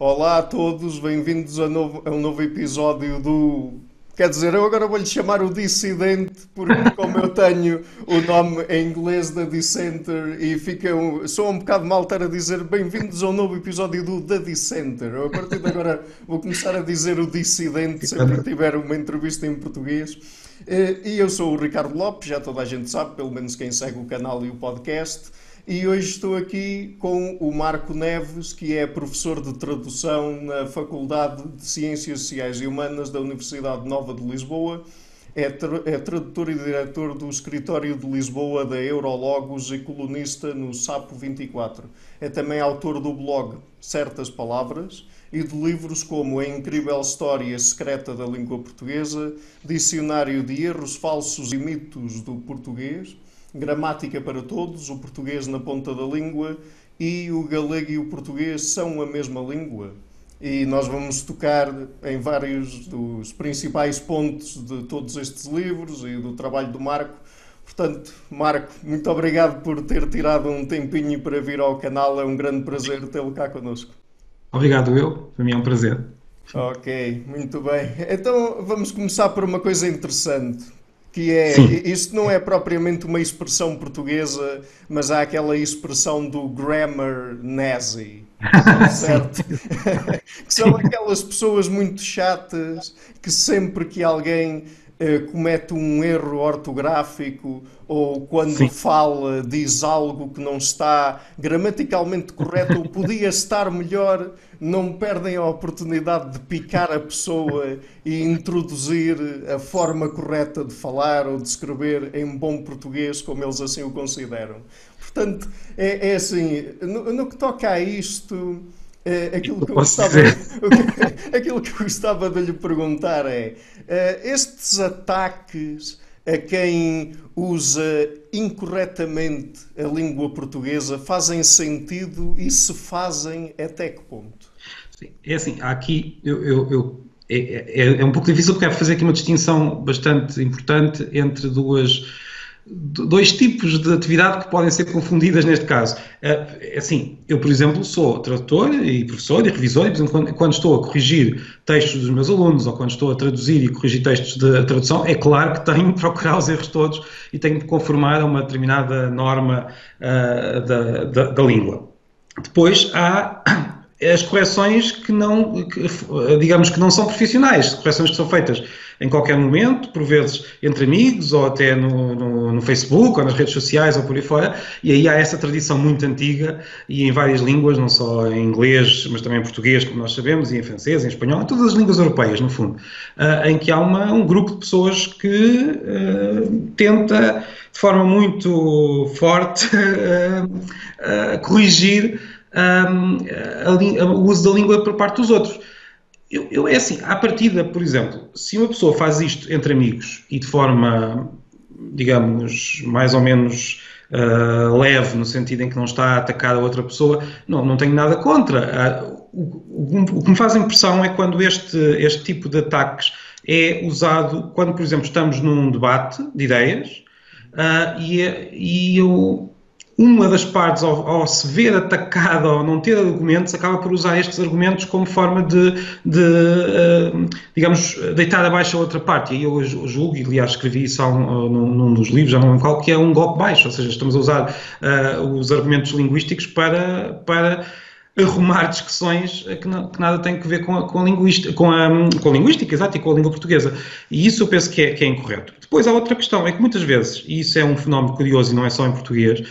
Olá a todos, bem-vindos a, novo- a um novo episódio do. Quer dizer, eu agora vou-lhe chamar o Dissidente, porque como eu tenho o nome em inglês da Dissenter e fica um, sou um bocado mal estar a dizer bem-vindos a um novo episódio do The Dissenter. Eu, a partir de agora vou começar a dizer o Dissidente sempre que tiver uma entrevista em português. Eh, E eu sou o Ricardo Lopes, já toda a gente sabe, pelo menos quem segue o canal e o podcast. E hoje estou aqui com o Marco Neves, que é professor de tradução na Faculdade de Ciências Sociais e Humanas da Universidade Nova de Lisboa. É, tra é tradutor e diretor do Escritório de Lisboa da Eurologos e colunista no Sapo 24. É também autor do blog Certas Palavras e de livros como A Incrível História Secreta da Língua Portuguesa, Dicionário de Erros Falsos e Mitos do Português, Gramática para Todos, o Português na Ponta da Língua e o galego e o português são a mesma língua. E nós vamos tocar em vários dos principais pontos de todos estes livros e do trabalho do Marco. Portanto, Marco, muito obrigado por ter tirado um tempinho para vir ao canal. É um grande prazer tê-lo cá connosco. Obrigado, eu. Para mim é um prazer. Ok, muito bem. Então vamos começar por uma coisa interessante, que é, Sim. isto não é propriamente uma expressão portuguesa, mas há aquela expressão do grammar nazi, certo? Que são aquelas pessoas muito chatas que sempre que alguém eh, comete um erro ortográfico ou quando Sim. fala diz algo que não está gramaticalmente correto ou podia estar melhor, não perdem a oportunidade de picar a pessoa e introduzir a forma correta de falar ou de escrever em bom português, como eles assim o consideram. Portanto, é, é assim, no, no que toca a isto, eh, aquilo que gostava, que- aquilo que eu gostava de lhe perguntar é: eh, estes ataques a quem usa incorretamente a língua portuguesa fazem sentido e se fazem até que ponto? É assim, aqui eu, eu- eu- é, é- é um pouco difícil porque de fazer aqui uma distinção bastante importante entre duas, do- dois tipos de atividade que podem ser confundidas neste caso. É, Assim, eu, por exemplo, sou tradutor e professor e revisor, e, por exemplo, quando, estou a corrigir textos dos meus alunos ou quando estou a traduzir e corrigir textos de tradução, é claro que tenho que procurar os erros todos e tenho que conformar a uma determinada norma ah, da, da- da língua. Depois há as correções que não, que, digamos que não são profissionais, correções que são feitas em qualquer momento, por vezes entre amigos ou até no, no, no Facebook ou nas redes sociais ou por aí fora, e aí há essa tradição muito antiga e em várias línguas, não só em inglês, mas também em português, como nós sabemos, e em francês, em espanhol, em todas as línguas europeias, no fundo, ah, em que há uma, um grupo de pessoas que ah, tenta de forma muito forte ah, corrigir um, a lí- o uso da língua por parte dos outros. Eu, eu- é assim, à partida, por exemplo, se uma pessoa faz isto entre amigos e de forma, digamos, mais ou menos uh, leve, no sentido em que não está a atacar a outra pessoa, não, não tenho nada contra. Uh, o, o- o que me faz impressão é quando este, este tipo de ataques é usado, quando, por exemplo, estamos num debate de ideias uh, e, é- e eu uma das partes, ao, ao, se ver atacada ou não ter argumentos, acaba por usar estes argumentos como forma de, de uh, digamos, deitar abaixo a outra parte. E eu julgo, e aliás escrevi isso um, uh, num, num, dos livros, já não lembro qual, que é um golpe baixo, ou seja, estamos a usar uh, os argumentos linguísticos para. para arrumar discussões que, não, que, nada tem a ver com a, com a, linguística, com a, com a linguística, exato, e com a língua portuguesa. E isso eu penso que é, que é incorreto. Depois há outra questão, é que muitas vezes, e isso é um fenómeno curioso e não é só em português,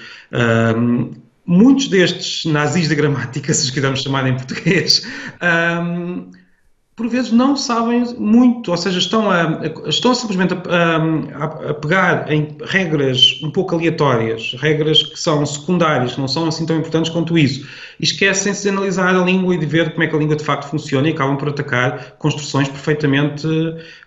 um, muitos destes nazis da gramática, se os quisermos chamar em português, um, por vezes não sabem muito, ou seja, estão, a, estão simplesmente a, a, a, pegar em regras um pouco aleatórias, regras que são secundárias, não são assim tão importantes quanto isso, e esquecem-se de analisar a língua e de ver como é que a língua de facto funciona e acabam por atacar construções perfeitamente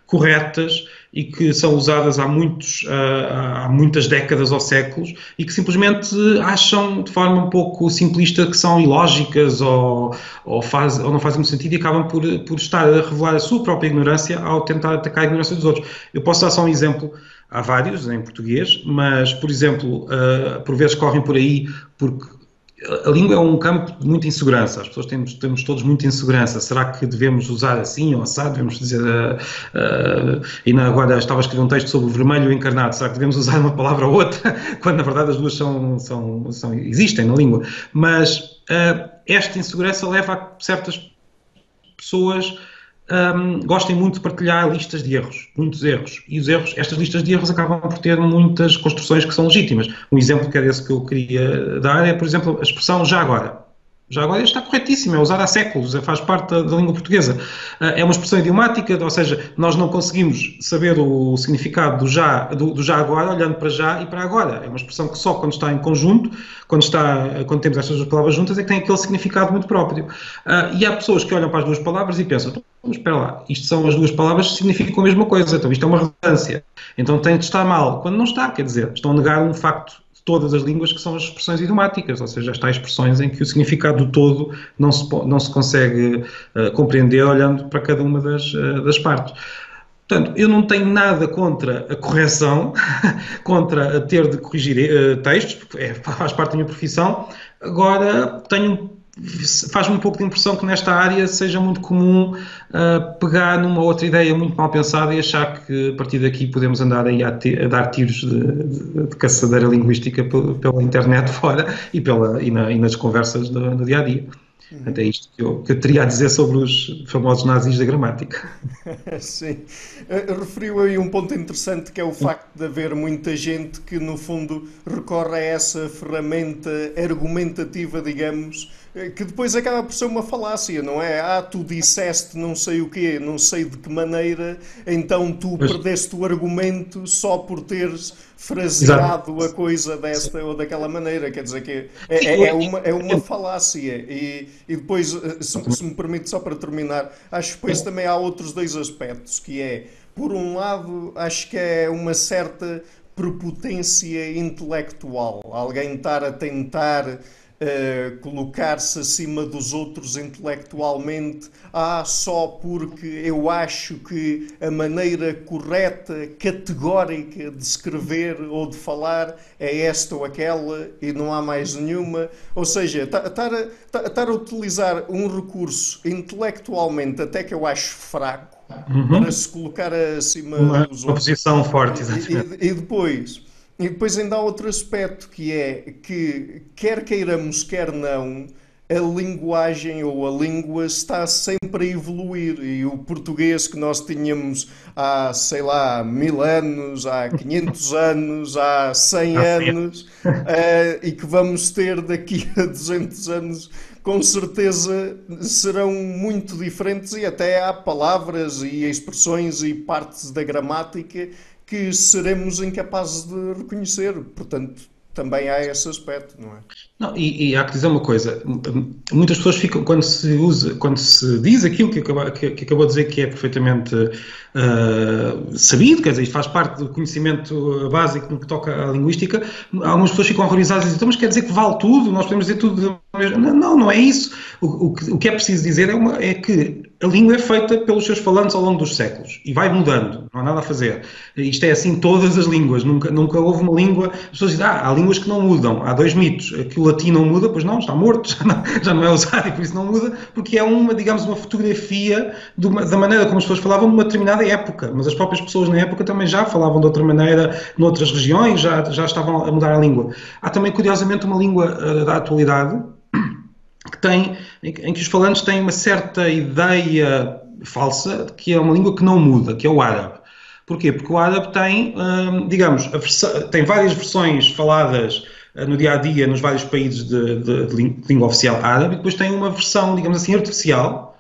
corretas e que são usadas há, muitos, há muitas décadas ou séculos e que simplesmente acham de forma um pouco simplista que são ilógicas ou, ou, faz, ou não fazem muito sentido e acabam por, por estar a revelar a sua própria ignorância ao tentar atacar a ignorância dos outros. Eu posso dar só um exemplo, há vários em português, mas, por exemplo, uh, por vezes correm por aí porque a língua é um campo de muita insegurança, as pessoas temos, temos todos muita insegurança. Será que devemos usar assim ou assado? Devemos dizer. Uh, uh, e na, agora estava a escrever um texto sobre o vermelho encarnado. Será que devemos usar uma palavra ou outra? Quando na verdade as duas são, são, são existem na língua. Mas uh, esta insegurança leva a certas pessoas um, gostem muito de partilhar listas de erros, muitos erros. E os erros, estas listas de erros acabam por ter muitas construções que são legítimas. Um exemplo que era esse que eu queria dar é, por exemplo, a expressão já agora. Já agora está corretíssimo, é usada há séculos, é, faz parte da, da, língua portuguesa. Ah, é uma expressão idiomática, ou seja, nós não conseguimos saber o significado do já, do, do, já agora olhando para já e para agora. É uma expressão que só quando está em conjunto, quando, está, quando temos estas duas palavras juntas, é que tem aquele significado muito próprio. Uh, e há pessoas que olham para as duas palavras e pensam, mas espera lá, isto são as duas palavras que significam a mesma coisa, então isto é uma redundância. Então tem de estar mal. Quando não está, quer dizer, estão a negar um facto todas as línguas que são as expressões idiomáticas, ou seja, estas expressões em que o significado do todo não se, não se consegue uh, compreender olhando para cada uma das, uh, das partes. Portanto, eu não tenho nada contra a correção, contra ter de corrigir uh, textos, porque é, faz parte da minha profissão. Agora, tenho faz-me um pouco de impressão que nesta área seja muito comum uh, pegar numa outra ideia muito mal pensada e achar que a partir daqui podemos andar aí a, a dar tiros de, de, de, caçadeira linguística pela, internet fora e, pela, e, na, e nas conversas do, do dia a dia. Uhum. Até isto que eu, que eu, teria a dizer sobre os famosos nazis da gramática. Sim. Uh, referiu aí um ponto interessante que é o facto de haver muita gente que, no fundo, recorre a essa ferramenta argumentativa, digamos, eh, que depois acaba por ser uma falácia, não é? Ah, tu disseste não sei o quê, não sei de que maneira, então tu Mas... perdeste o argumento só por teres fraseado Exato. a coisa desta ou daquela maneira. Quer dizer que é, é, é uma, é uma falácia. E, e depois, eh, se, se, me permite, só para terminar, acho que depois também há outros dois aspectos, que é, por um lado, acho que é uma certa prepotência intelectual. Alguém estar a tentar uh, colocar-se acima dos outros intelectualmente, ah, só porque eu acho que a maneira correta, categórica de escrever ou de falar é esta ou aquela e não há mais nenhuma. Ou seja, estar a, a utilizar um recurso intelectualmente até que eu acho fraco uhum. para se colocar acima uma, dos outros. Uma posição forte, E, e, e depois e depois ainda há outro aspecto que é que, quer queiramos, quer não, a linguagem ou a língua está sempre a evoluir. E o português que nós tínhamos há, sei lá, mil anos, há 500 anos, há 100 anos uh, e que vamos ter daqui a 200 anos, com certeza serão muito diferentes e até há palavras e expressões e partes da gramática que seremos incapazes de reconhecer. Portanto, também há esse aspecto, não é? Não, e, e, há que dizer uma coisa, muitas pessoas ficam, quando se usa, quando se diz aquilo que acabou, que, que acabou de dizer que é perfeitamente uh, sabido, quer dizer, faz parte do conhecimento básico no que toca à linguística, algumas pessoas ficam horrorizadas e dizem, então, mas quer dizer que vale tudo, nós podemos dizer tudo não, não é isso. O, o, que, o que é preciso dizer é, uma, é, que a língua é feita pelos seus falantes ao longo dos séculos e vai mudando, não há nada a fazer. Isto é assim todas as línguas, nunca, nunca houve uma língua. As pessoas dizem, ah, há línguas que não mudam, há dois mitos, que o latim não muda, pois não, está morto, já não, já não é usado e por isso não muda, porque é uma, digamos, uma fotografia uma, da maneira como as pessoas falavam numa determinada época, mas as próprias pessoas na época também já falavam de outra maneira, noutras regiões, já, já estavam a mudar a língua. Há também, curiosamente, uma língua uh, da atualidade que tem, em que os falantes têm uma certa ideia falsa de que é uma língua que não muda, que é o árabe. Porquê? Porque o árabe tem, hum, digamos, tem várias versões faladas eh, no dia a dia nos vários países de, de, de língua oficial árabe, e depois tem uma versão, digamos assim, artificial,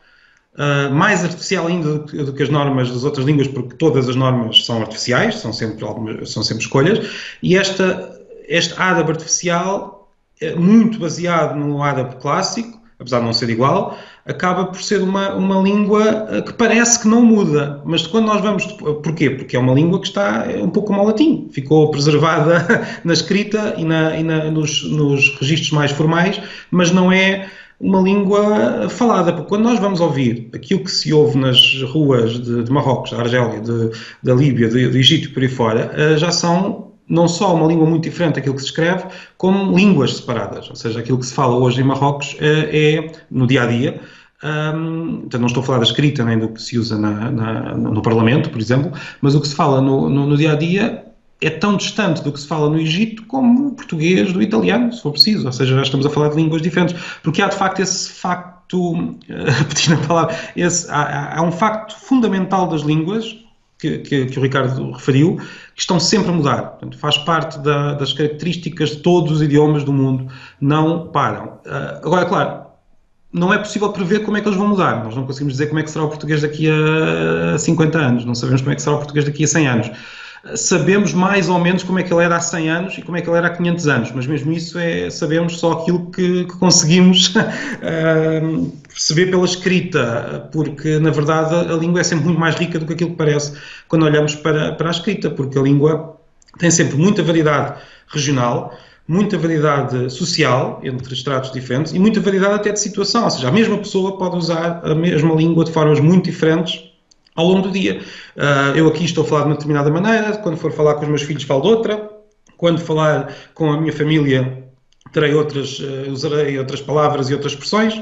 uh, mais artificial ainda do que, as normas das outras línguas, porque todas as normas são artificiais, são sempre, são sempre escolhas, e esta, este árabe artificial muito baseado no árabe clássico, apesar de não ser igual, acaba por ser uma, uma língua eh, que parece que não muda. Mas quando nós vamos. Porquê? Porque é uma língua que está é um pouco como o latim. Ficou preservada na escrita e, na, e na, nos, nos registros mais formais, mas não é uma língua falada, porque quando nós vamos ouvir aquilo que se ouve nas ruas de, de Marrocos, da Argélia, de, da Líbia, do, Egito por aí fora, eh, já são não só uma língua muito diferente daquilo que se escreve, como línguas separadas. Ou seja, aquilo que se fala hoje em Marrocos é, é no dia a dia. Um, não estou a falar da escrita nem do que se usa na, na, no Parlamento, por exemplo, mas o que se fala no, no, no, dia a dia é tão distante do que se fala no Egito como o português do italiano, se for preciso. Ou seja, já estamos a falar de línguas diferentes. Porque há de facto esse facto, repetindo a palavra, esse, há, há um facto fundamental das línguas que, que, que, o Ricardo referiu, que estão sempre a mudar. Portanto, faz parte da, das características de todos os idiomas do mundo, não param. Uh, agora, claro, não é possível prever como é que eles vão mudar. Nós não conseguimos dizer como é que será o português daqui a 50 anos, não sabemos como é que será o português daqui a 100 anos sabemos mais ou menos como é que ele era há 100 anos e como é que ele era há 500 anos, mas mesmo isso é sabemos só aquilo que, que conseguimos uh, perceber pela escrita, porque na verdade a língua é sempre muito mais rica do que aquilo que parece quando olhamos para, para a escrita, porque a língua tem sempre muita variedade regional, muita variedade social entre estratos diferentes e muita variedade até de situação, ou seja, a mesma pessoa pode usar a mesma língua de formas muito diferentes ao longo do dia. Uh, eu aqui estou a falar de uma determinada maneira, quando for falar com os meus filhos falo de outra, quando falar com a minha família terei outras, uh, usarei outras palavras e outras expressões,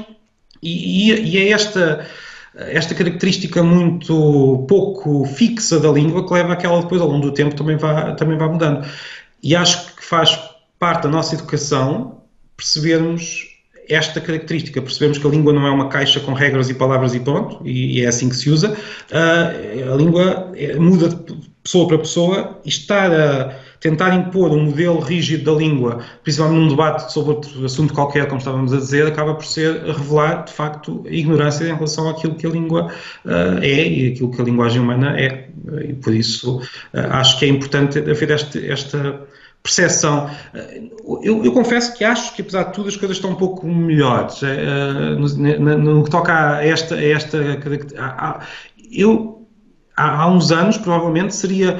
e, e, e é esta esta característica muito pouco fixa da língua que leva a que ela depois, ao longo do tempo, também vá, também vá mudando. E acho que faz parte da nossa educação percebermos esta característica, percebemos que a língua não é uma caixa com regras e palavras e pronto, e é assim que se usa. Uh, a língua é, muda de pessoa para pessoa e estar a tentar impor um modelo rígido da língua, principalmente num debate sobre outro assunto qualquer, como estávamos a dizer, acaba por ser revelar, de facto, ignorância em relação àquilo que a língua uh, é e aquilo que a linguagem humana é. E por isso uh, acho que é importante haver este, esta percepção. Eu, eu, confesso que acho que, apesar de tudo, as coisas estão um pouco melhores. No, no, no, que toca a esta. A esta a, a, eu, há, há, uns anos, provavelmente, seria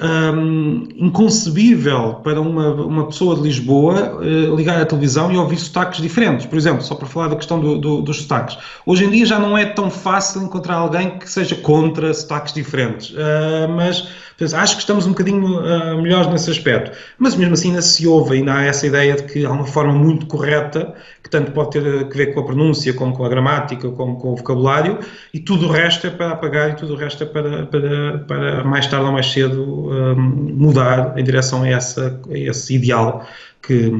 um, inconcebível para uma, uma pessoa de Lisboa uh, ligar a televisão e ouvir sotaques diferentes. Por exemplo, só para falar da questão do, do, dos sotaques. Hoje em dia já não é tão fácil encontrar alguém que seja contra sotaques diferentes. Uh, mas acho que estamos um bocadinho uh, melhores nesse aspecto. Mas mesmo assim ainda se ouve, ainda há essa ideia de que há uma forma muito correta, que tanto pode ter a ver com a pronúncia, como com a gramática, como com o vocabulário, e tudo o resto é para apagar e tudo o resto é para, para, para mais tarde ou mais cedo um, mudar em direção a, essa, a esse ideal que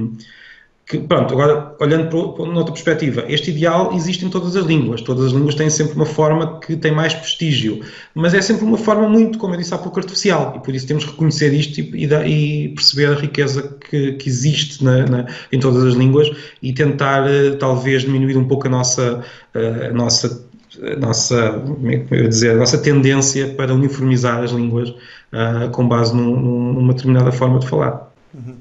que, pronto, agora olhando para, outra perspectiva, este ideal existe em todas as línguas, todas as línguas têm sempre uma forma que tem mais prestígio, mas é sempre uma forma muito, como eu disse há pouco, artificial, e por isso temos que reconhecer isto e, e, e perceber a riqueza que, que existe na, na, em todas as línguas e tentar uh, talvez diminuir um pouco a nossa, uh, a nossa a nossa, como é eu dizer, nossa tendência para uniformizar as línguas uh, com base num, numa determinada forma de falar. Uhum.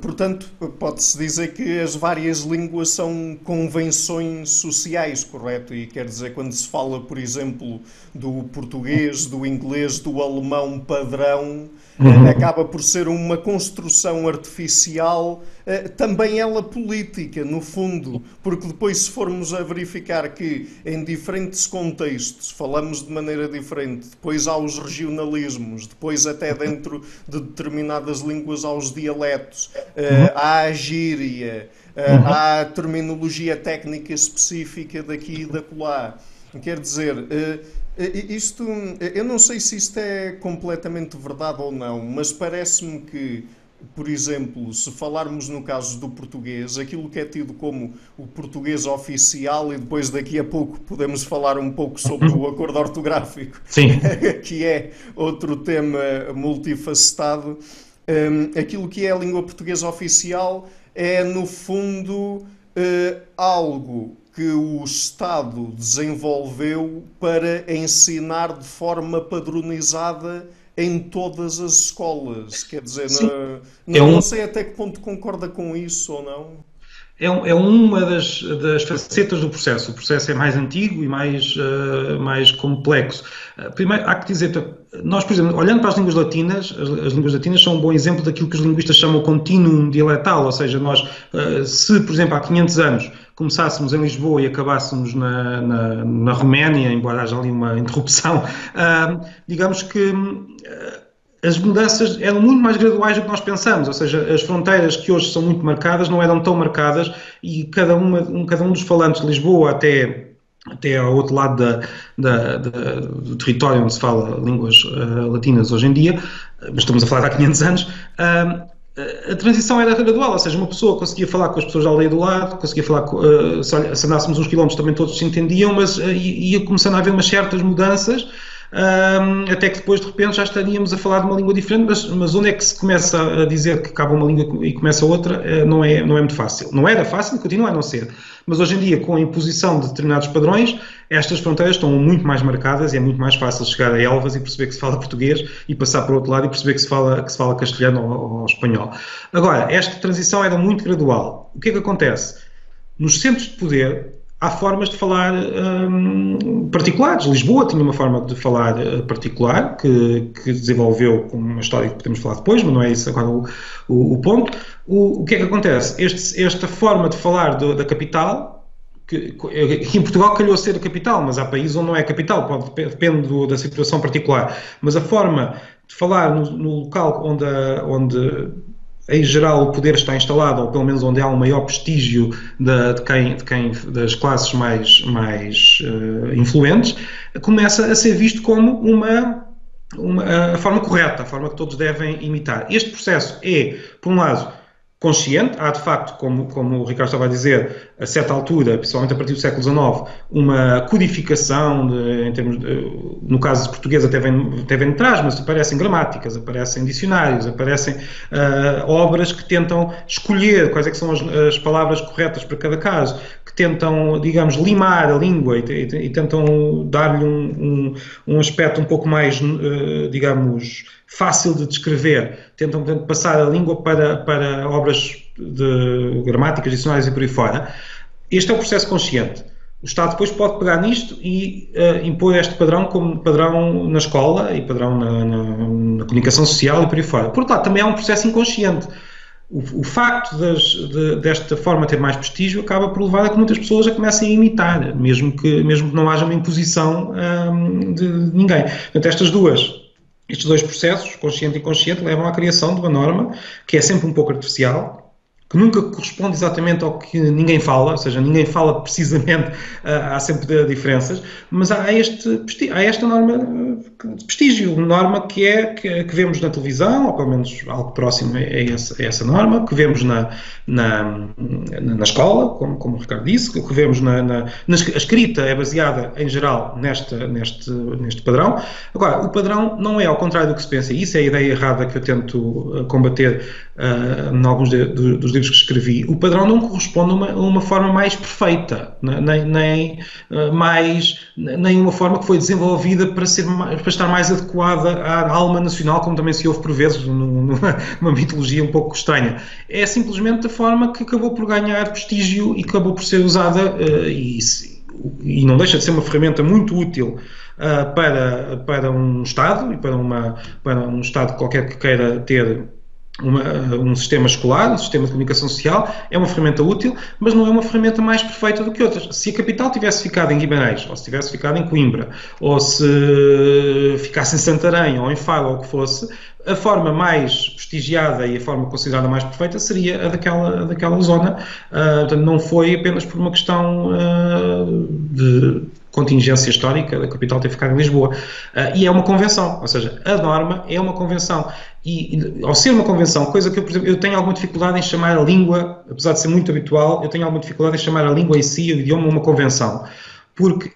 Portanto, pode-se dizer que as várias línguas são convenções sociais, correto? E quer dizer, quando se fala, por exemplo, do português, do inglês, do alemão padrão, uhum. acaba por ser uma construção artificial, eh, também ela política, no fundo, porque depois, se formos a verificar que em diferentes contextos falamos de maneira diferente, depois há os regionalismos, depois, até dentro de determinadas línguas, há os dialetos, eh, uhum. há a gíria. Eh, uhum. Há a terminologia técnica específica daqui e da colar. Quer dizer, isto, eu não sei se isto é completamente verdade ou não, mas parece-me que, por exemplo, se falarmos no caso do português, aquilo que é tido como o português oficial, e depois daqui a pouco podemos falar um pouco sobre o acordo ortográfico, que é outro tema multifacetado, um, aquilo que é a língua portuguesa oficial é, no fundo, uh, algo que o Estado desenvolveu para ensinar de forma padronizada em todas as escolas. Quer dizer, na, é um... não sei até que ponto concorda com isso ou não. É, é uma das, das, facetas do processo. O processo é mais antigo e mais, uh, mais complexo. Uh, primeiro, há que dizer, nós, por exemplo, olhando para as línguas latinas, as, as, línguas latinas são um bom exemplo daquilo que os linguistas chamam continuum dialetal, ou seja, nós, uh, se, por exemplo, há 500 anos começássemos em Lisboa e acabássemos na, na, na Roménia, embora haja ali uma interrupção, digamos que as mudanças eram muito mais graduais do que nós pensamos, ou seja, as fronteiras que hoje são muito marcadas não eram tão marcadas e cada, uma, um, cada um dos falantes de Lisboa até até ao outro lado da, da, da, do território onde se fala línguas uh, latinas hoje em dia, mas estamos a falar de há 500 anos, uh, a transição era gradual, ou seja, uma pessoa conseguia falar com as pessoas da aldeia do lado, conseguia falar, com, uh, se andássemos uns quilómetros também todos se entendiam, mas ia começando a haver umas certas mudanças um, até que depois de repente já estaríamos a falar de uma língua diferente, mas, mas onde é que se começa a dizer que acaba uma língua e começa outra, uh, não, é, não é muito fácil. Não era fácil, continua a não ser. Mas hoje em dia, com a imposição de determinados padrões, estas fronteiras estão muito mais marcadas e é muito mais fácil chegar a Elvas e perceber que se fala português e passar para o outro lado e perceber que se fala, que se fala castelhano ou, ou espanhol. Agora, esta transição era muito gradual. O que é que acontece? Nos centros de poder, há formas de falar um, particulares. Lisboa tinha uma forma de falar uh, particular que, que, desenvolveu com uma história que podemos falar depois, mas não é isso agora o, o, o ponto. O, o, que é que acontece? Este, esta forma de falar do, da capital, que, que, em Portugal calhou ser a capital, mas há países onde não é capital, pode, depende do, da situação particular. Mas a forma de falar no, no local onde, onde em geral o poder está instalado, ou pelo menos onde há um maior prestígio de, de, quem, de quem, das classes mais, mais uh, influentes, começa a ser visto como uma, uma, a forma correta, a forma que todos devem imitar. Este processo é, por um lado, consciente. Há, de facto, como, como o Ricardo estava a dizer, a certa altura, principalmente a partir do século XIX, uma codificação, de, em termos de, no caso de português até vem, até vem atrás, mas aparecem gramáticas, aparecem dicionários, aparecem uh, obras que tentam escolher quais é são as, as, palavras corretas para cada caso, que tentam, digamos, limar a língua e, e, e tentam dar-lhe um, um, um, aspecto um pouco mais, uh, digamos, fácil de descrever, tentam portanto, passar a língua para, para obras de gramáticas, dicionários e por aí fora. Este é o processo consciente. O Estado depois pode pegar nisto e uh, impor este padrão como padrão na escola e padrão na, na, na, comunicação social e por aí fora. Por outro lado, também há um processo inconsciente. O, o facto das, de, desta forma ter mais prestígio acaba por levar a que muitas pessoas a comecem a imitar, mesmo que, mesmo que não haja uma imposição um, de ninguém. Portanto, estas duas estes dois processos, consciente e inconsciente, levam à criação de uma norma que é sempre um pouco artificial, que nunca corresponde exatamente ao que ninguém fala, ou seja, ninguém fala precisamente, há sempre diferenças, mas há, este, há esta norma de prestígio, norma que é que, que, vemos na televisão, ou pelo menos algo próximo a essa, a essa norma, que vemos na, na, na, escola, como, como o Ricardo disse, que vemos na, na, na, escrita é baseada em geral neste, neste, neste padrão. Agora, o padrão não é ao contrário do que se pensa, e isso é a ideia errada que eu tento combater uh, em alguns de, de, dos livros que escrevi, o padrão não corresponde a uma, a uma forma mais perfeita, né? nem, nem, uh, mais, nem uma forma que foi desenvolvida para, ser para estar mais adequada à alma nacional, como também se ouve por vezes numa, numa mitologia um pouco estranha. É simplesmente a forma que acabou por ganhar prestígio e acabou por ser usada uh, e, e não deixa de ser uma ferramenta muito útil uh, para, para um Estado e para, uma, para um Estado qualquer que queira ter uma, um sistema escolar, um sistema de comunicação social, é uma ferramenta útil, mas não é uma ferramenta mais perfeita do que outras. Se a capital tivesse ficado em Guimarães, ou se tivesse ficado em Coimbra, ou se ficasse em Santarém, ou em Faro, ou o que fosse, a forma mais prestigiada e a forma considerada mais perfeita seria a daquela, a daquela zona. Uh, portanto, não foi apenas por uma questão uh, de contingência histórica da capital ter ficado em Lisboa. Uh, e é uma convenção, ou seja, a norma é uma convenção. E, e, ao ser uma convenção, coisa que eu, por exemplo, eu tenho alguma dificuldade em chamar a língua, apesar de ser muito habitual, eu tenho alguma dificuldade em chamar a língua em si, o idioma, uma convenção. Porque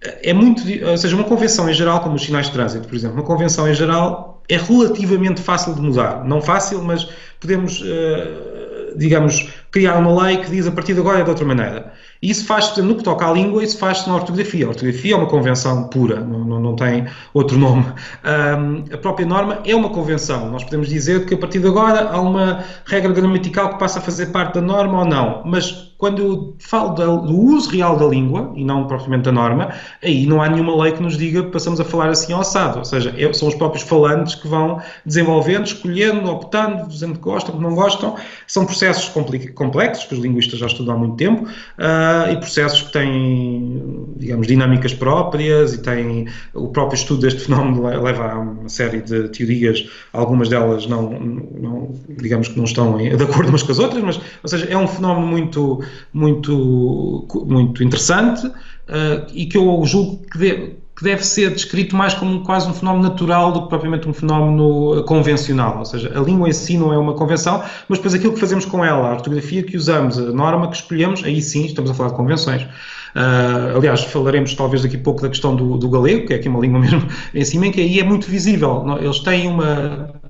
é muito, ou seja, uma convenção em geral, como os sinais de trânsito, por exemplo, uma convenção em geral é relativamente fácil de mudar. Não fácil, mas podemos, uh, digamos, criar uma lei que diz a partir de agora é de outra maneira. E isso faz-se, no que toca à língua, isso faz-se na ortografia. A ortografia é uma convenção pura, não, não, não tem outro nome. Um, a própria norma é uma convenção. Nós podemos dizer que a partir de agora há uma regra gramatical que passa a fazer parte da norma ou não, mas quando eu falo do uso real da língua, e não propriamente da norma, aí não há nenhuma lei que nos diga que passamos a falar assim ao assado. Ou seja, são os próprios falantes que vão desenvolvendo, escolhendo, optando, dizendo que gostam, que não gostam. São processos complicados complexos, que os linguistas já estudam há muito tempo, uh, e processos que têm, digamos, dinâmicas próprias e têm o próprio estudo deste fenómeno leva a uma série de teorias, algumas delas não, não digamos que não estão de acordo umas com as outras, mas, ou seja, é um fenómeno muito, muito, muito interessante uh, e que eu julgo que deve, que deve ser descrito mais como quase um fenómeno natural do que propriamente um fenómeno convencional. Ou seja, a língua em si não é uma convenção, mas depois aquilo que fazemos com ela, a ortografia que usamos, a norma que escolhemos, aí sim estamos a falar de convenções. Uh, aliás, falaremos talvez daqui a pouco da questão do, do galego, que é aqui uma língua mesmo em cima, em que aí é muito visível. Eles têm uma,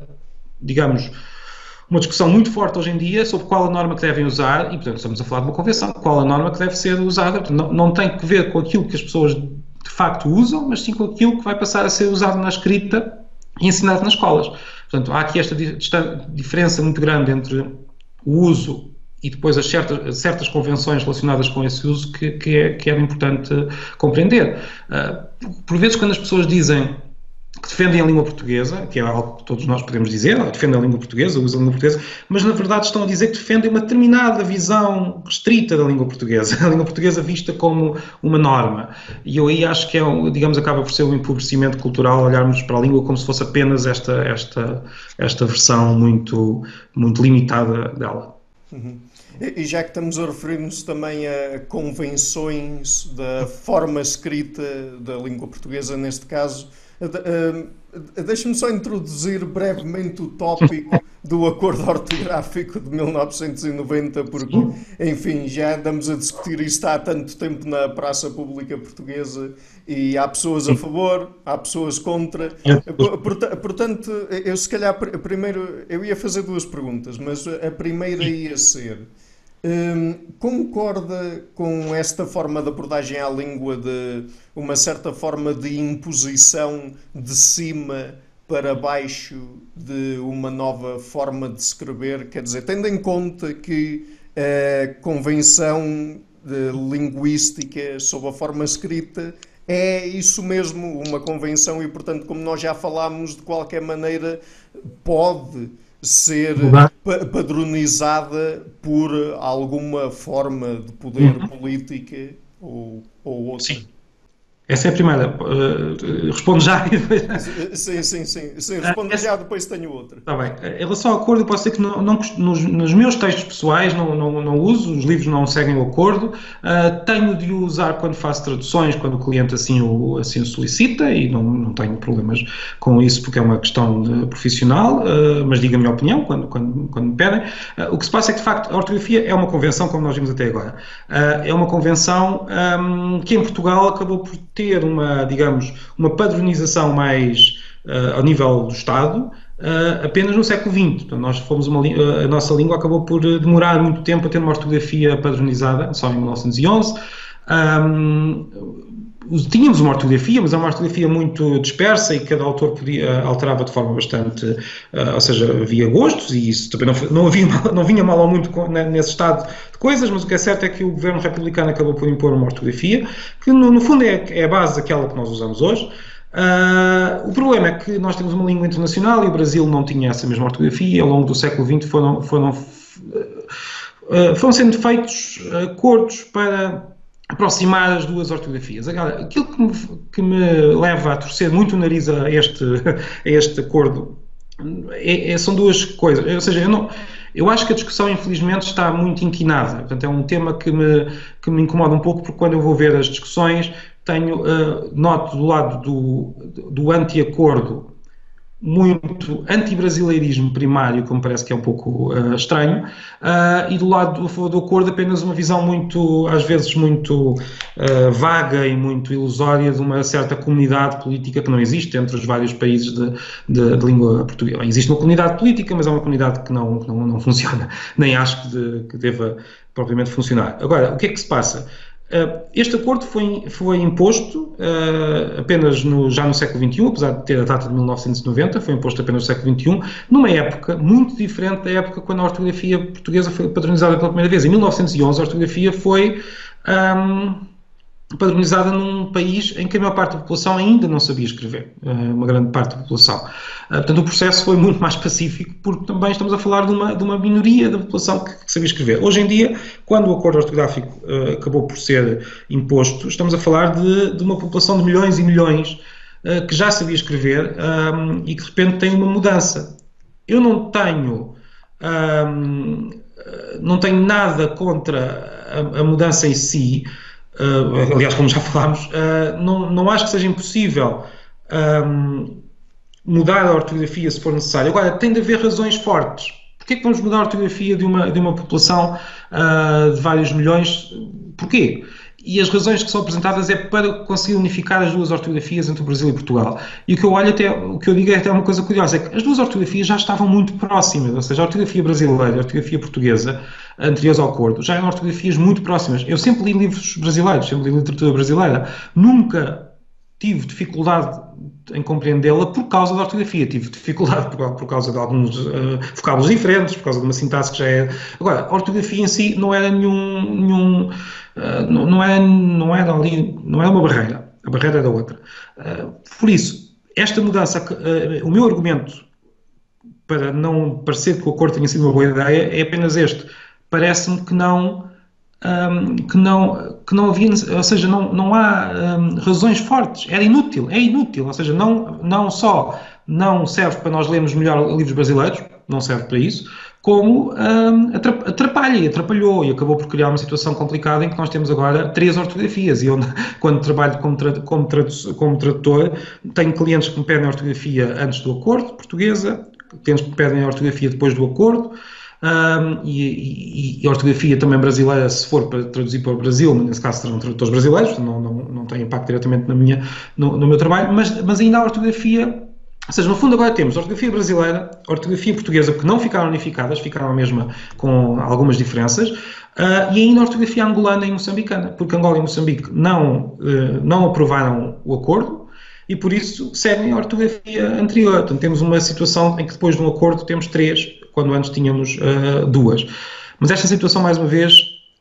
digamos, uma discussão muito forte hoje em dia sobre qual a norma que devem usar, e portanto estamos a falar de uma convenção, qual a norma que deve ser usada. Não, não tem que ver com aquilo que as pessoas de facto usam, mas sim com aquilo que vai passar a ser usado na escrita e ensinado nas escolas. Portanto, há aqui esta diferença muito grande entre o uso e depois as certas, certas convenções relacionadas com esse uso que, que, é, que era importante compreender. Uh, por vezes, quando as pessoas dizem defendem a língua portuguesa, que é algo que todos nós podemos dizer, defendem a língua portuguesa, usam a língua portuguesa, mas na verdade estão a dizer que defendem uma determinada visão restrita da língua portuguesa, a língua portuguesa vista como uma norma. E eu aí acho que é, digamos, acaba por ser um empobrecimento cultural olharmos para a língua como se fosse apenas esta, esta, esta versão muito, muito limitada dela. Uhum. E já que estamos a referir-nos também a convenções da forma escrita da língua portuguesa, neste caso, Deixa-me só introduzir brevemente o tópico do acordo ortográfico de 1990, porque, enfim, já andamos a discutir isto há tanto tempo na praça pública portuguesa e há pessoas a favor, há pessoas contra. Portanto, eu se calhar primeiro eu ia fazer duas perguntas, mas a primeira ia ser. Hum, concorda com esta forma de abordagem à língua de uma certa forma de imposição de cima para baixo de uma nova forma de escrever? Quer dizer, tendo em conta que a convenção linguística sob a forma escrita é isso mesmo, uma convenção, e portanto, como nós já falámos, de qualquer maneira pode ser padronizada por alguma forma de poder uhum. política ou, ou outra. Sim. Essa é a primeira. Uh, respondo já. Sim, sim, sim. sim respondo uh, já, depois tenho outra. Está bem. Em relação ao acordo, eu posso dizer que não, não nos, nos, meus textos pessoais não, não, não, uso, os livros não seguem o acordo. Uh, tenho de o usar quando faço traduções, quando o cliente assim o, assim o solicita, e não, não tenho problemas com isso porque é uma questão de, profissional, mas diga a minha opinião quando, quando, quando me pedem. o que se passa é que, de facto, a ortografia é uma convenção, como nós vimos até agora. é uma convenção um, que em Portugal acabou por ter uma, digamos, uma padronização mais uh, ao nível do Estado uh, apenas no século XX. Então, nós fomos uma, uh, a nossa língua acabou por demorar muito tempo a ter uma ortografia padronizada, só em 1911. Um, tínhamos uma ortografia, mas é uma ortografia muito dispersa e cada autor podia alterava de forma bastante, uh, ou seja, havia gostos e isso também não, não, havia, não vinha mal ou muito nesse estado de coisas, mas o que é certo é que o governo republicano acabou por impor uma ortografia que no, no fundo é, é, a base daquela que nós usamos hoje. Uh, o problema é que nós temos uma língua internacional e o Brasil não tinha essa mesma ortografia e ao longo do século XX foram, foram, uh, foram sendo feitos acordos para aproximar as duas ortografias. Agora, aquilo que me, que me, leva a torcer muito o nariz a este, a este acordo é, é, são duas coisas. Ou seja, eu, não, eu acho que a discussão, infelizmente, está muito inquinada. Portanto, é um tema que me, que me incomoda um pouco, porque quando eu vou ver as discussões, tenho, uh, noto do lado do, do anti-acordo muito anti-brasileirismo primário, como parece que é um pouco uh, estranho, uh, e do lado do do acordo apenas uma visão muito, às vezes muito uh, vaga e muito ilusória de uma certa comunidade política que não existe entre os vários países de, de, de língua portuguesa. Existe uma comunidade política, mas é uma comunidade que não, que não, não funciona, nem acho que, de, que deva propriamente funcionar. Agora, o que é que se passa? Uh, este acordo foi, foi imposto uh, apenas no, já no século XXI, apesar de ter a data de 1990, foi imposto apenas no século XXI, numa época muito diferente da época quando a ortografia portuguesa foi padronizada pela primeira vez. Em 1911, a ortografia foi um, padronizada num país em que a maior parte da população ainda não sabia escrever, eh, uma grande parte da população. Eh, portanto, o processo foi muito mais pacífico, porque também estamos a falar de uma, de uma minoria da população que, que sabia escrever. Hoje em dia, quando o acordo ortográfico uh, acabou por ser imposto, estamos a falar de, de uma população de milhões e milhões que já sabia escrever e que de repente tem uma mudança. Eu não tenho. Não tenho nada contra a, a mudança em si, uh, aliás, como já falámos, uh, não, não acho que seja impossível um, mudar a ortografia se for necessário. Agora, tem de haver razões fortes. Porquê que vamos mudar a ortografia de uma, de uma população uh, de vários milhões? Porquê? E as razões que são apresentadas é para conseguir unificar as duas ortografias entre o Brasil e Portugal. E o que eu olho até, o que eu digo é até uma coisa curiosa, é que as duas ortografias já estavam muito próximas, ou seja, a ortografia brasileira e a ortografia portuguesa, anteriores ao acordo, já eram ortografias muito próximas. Eu sempre li livros brasileiros, sempre li literatura brasileira, nunca tive dificuldade em compreendê-la por causa da ortografia, tive dificuldade por, por causa de alguns uh, vocábulos diferentes, por causa de uma sintaxe que já é. Agora, a ortografia em si não era nenhum. nenhum uh, não, não, é, não era ali. não era uma barreira. A barreira era outra. Uh, por isso, esta mudança, o meu argumento para não parecer que o acordo tenha sido uma boa ideia é apenas este. Parece-me que não um, que, não, que não havia, ou seja, não, não há um, razões fortes, era inútil, é inútil, ou seja, não, não só não serve para nós lermos melhor livros brasileiros, não serve para isso, como um, atrapalha e atrapalhou e acabou por criar uma situação complicada em que nós temos agora três ortografias. E onde, quando trabalho como, tra como, como tradutor, tenho clientes que me pedem ortografia antes do acordo, portuguesa, clientes que me pedem ortografia depois do acordo, um, e, e, e, a ortografia também brasileira, se for para traduzir para o Brasil, nesse caso serão tradutores brasileiros, não, não, não tem impacto diretamente na minha, no, no meu trabalho, mas, mas ainda a ortografia ou seja, no fundo agora temos a ortografia brasileira, a ortografia portuguesa, que não ficaram unificadas, ficaram a mesma com algumas diferenças, uh, e ainda a ortografia angolana e moçambicana, porque Angola e Moçambique não, uh, não aprovaram o acordo, e por isso seguem a ortografia anterior. Portanto, temos uma situação em que depois de um acordo temos três quando antes tínhamos uh, duas. Mas esta situação, mais uma vez,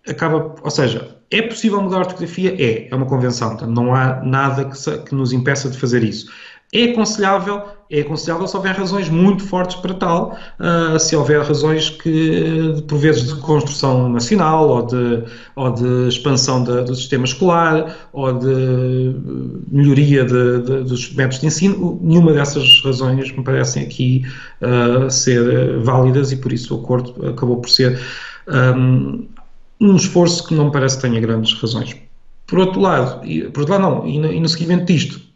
acaba, ou seja, é possível mudar a ortografia? É, é uma convenção, não há nada que, se, que nos impeça de fazer isso. É aconselhável, é aconselhável se houver razões muito fortes para tal, uh, se houver razões que, por vezes, de construção nacional ou de, ou de expansão de, do sistema escolar ou de melhoria de, dos métodos de ensino, nenhuma dessas razões me parecem aqui uh, ser válidas e por isso o acordo acabou por ser um, um esforço que não me parece que tenha grandes razões. Por outro lado, e, por outro lado não, e no, e no seguimento disto,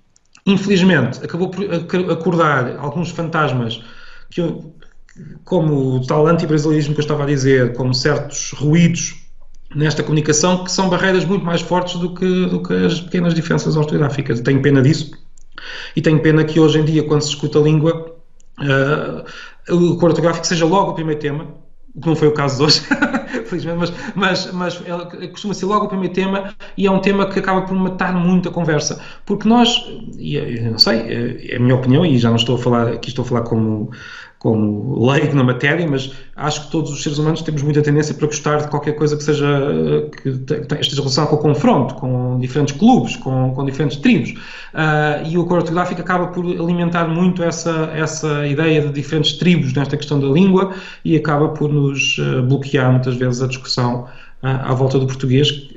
infelizmente, acabou por acordar alguns fantasmas que como o tal anti-brasileirismo que eu estava a dizer, como certos ruídos nesta comunicação, que são barreiras muito mais fortes do que, do que as pequenas diferenças ortográficas. Tenho pena disso e tenho pena que hoje em dia, quando se escuta a língua, uh, o cor ortográfico seja logo o primeiro tema, que não foi o caso de hoje, felizmente, mas, mas, mas costuma ser logo o primeiro tema e é um tema que acaba por matar muito a conversa, porque nós, e eu não sei, é, é a minha opinião, e já não estou a falar, aqui estou a falar como como leigo na matéria, mas acho que todos os seres humanos temos muita tendência para gostar de qualquer coisa que seja que esteja relacionada com o confronto, com diferentes clubes, com, com diferentes tribos. Uh, e o acordo acaba por alimentar muito essa, essa ideia de diferentes tribos nesta questão da língua e acaba por nos uh, bloquear muitas vezes a discussão uh, à volta do português.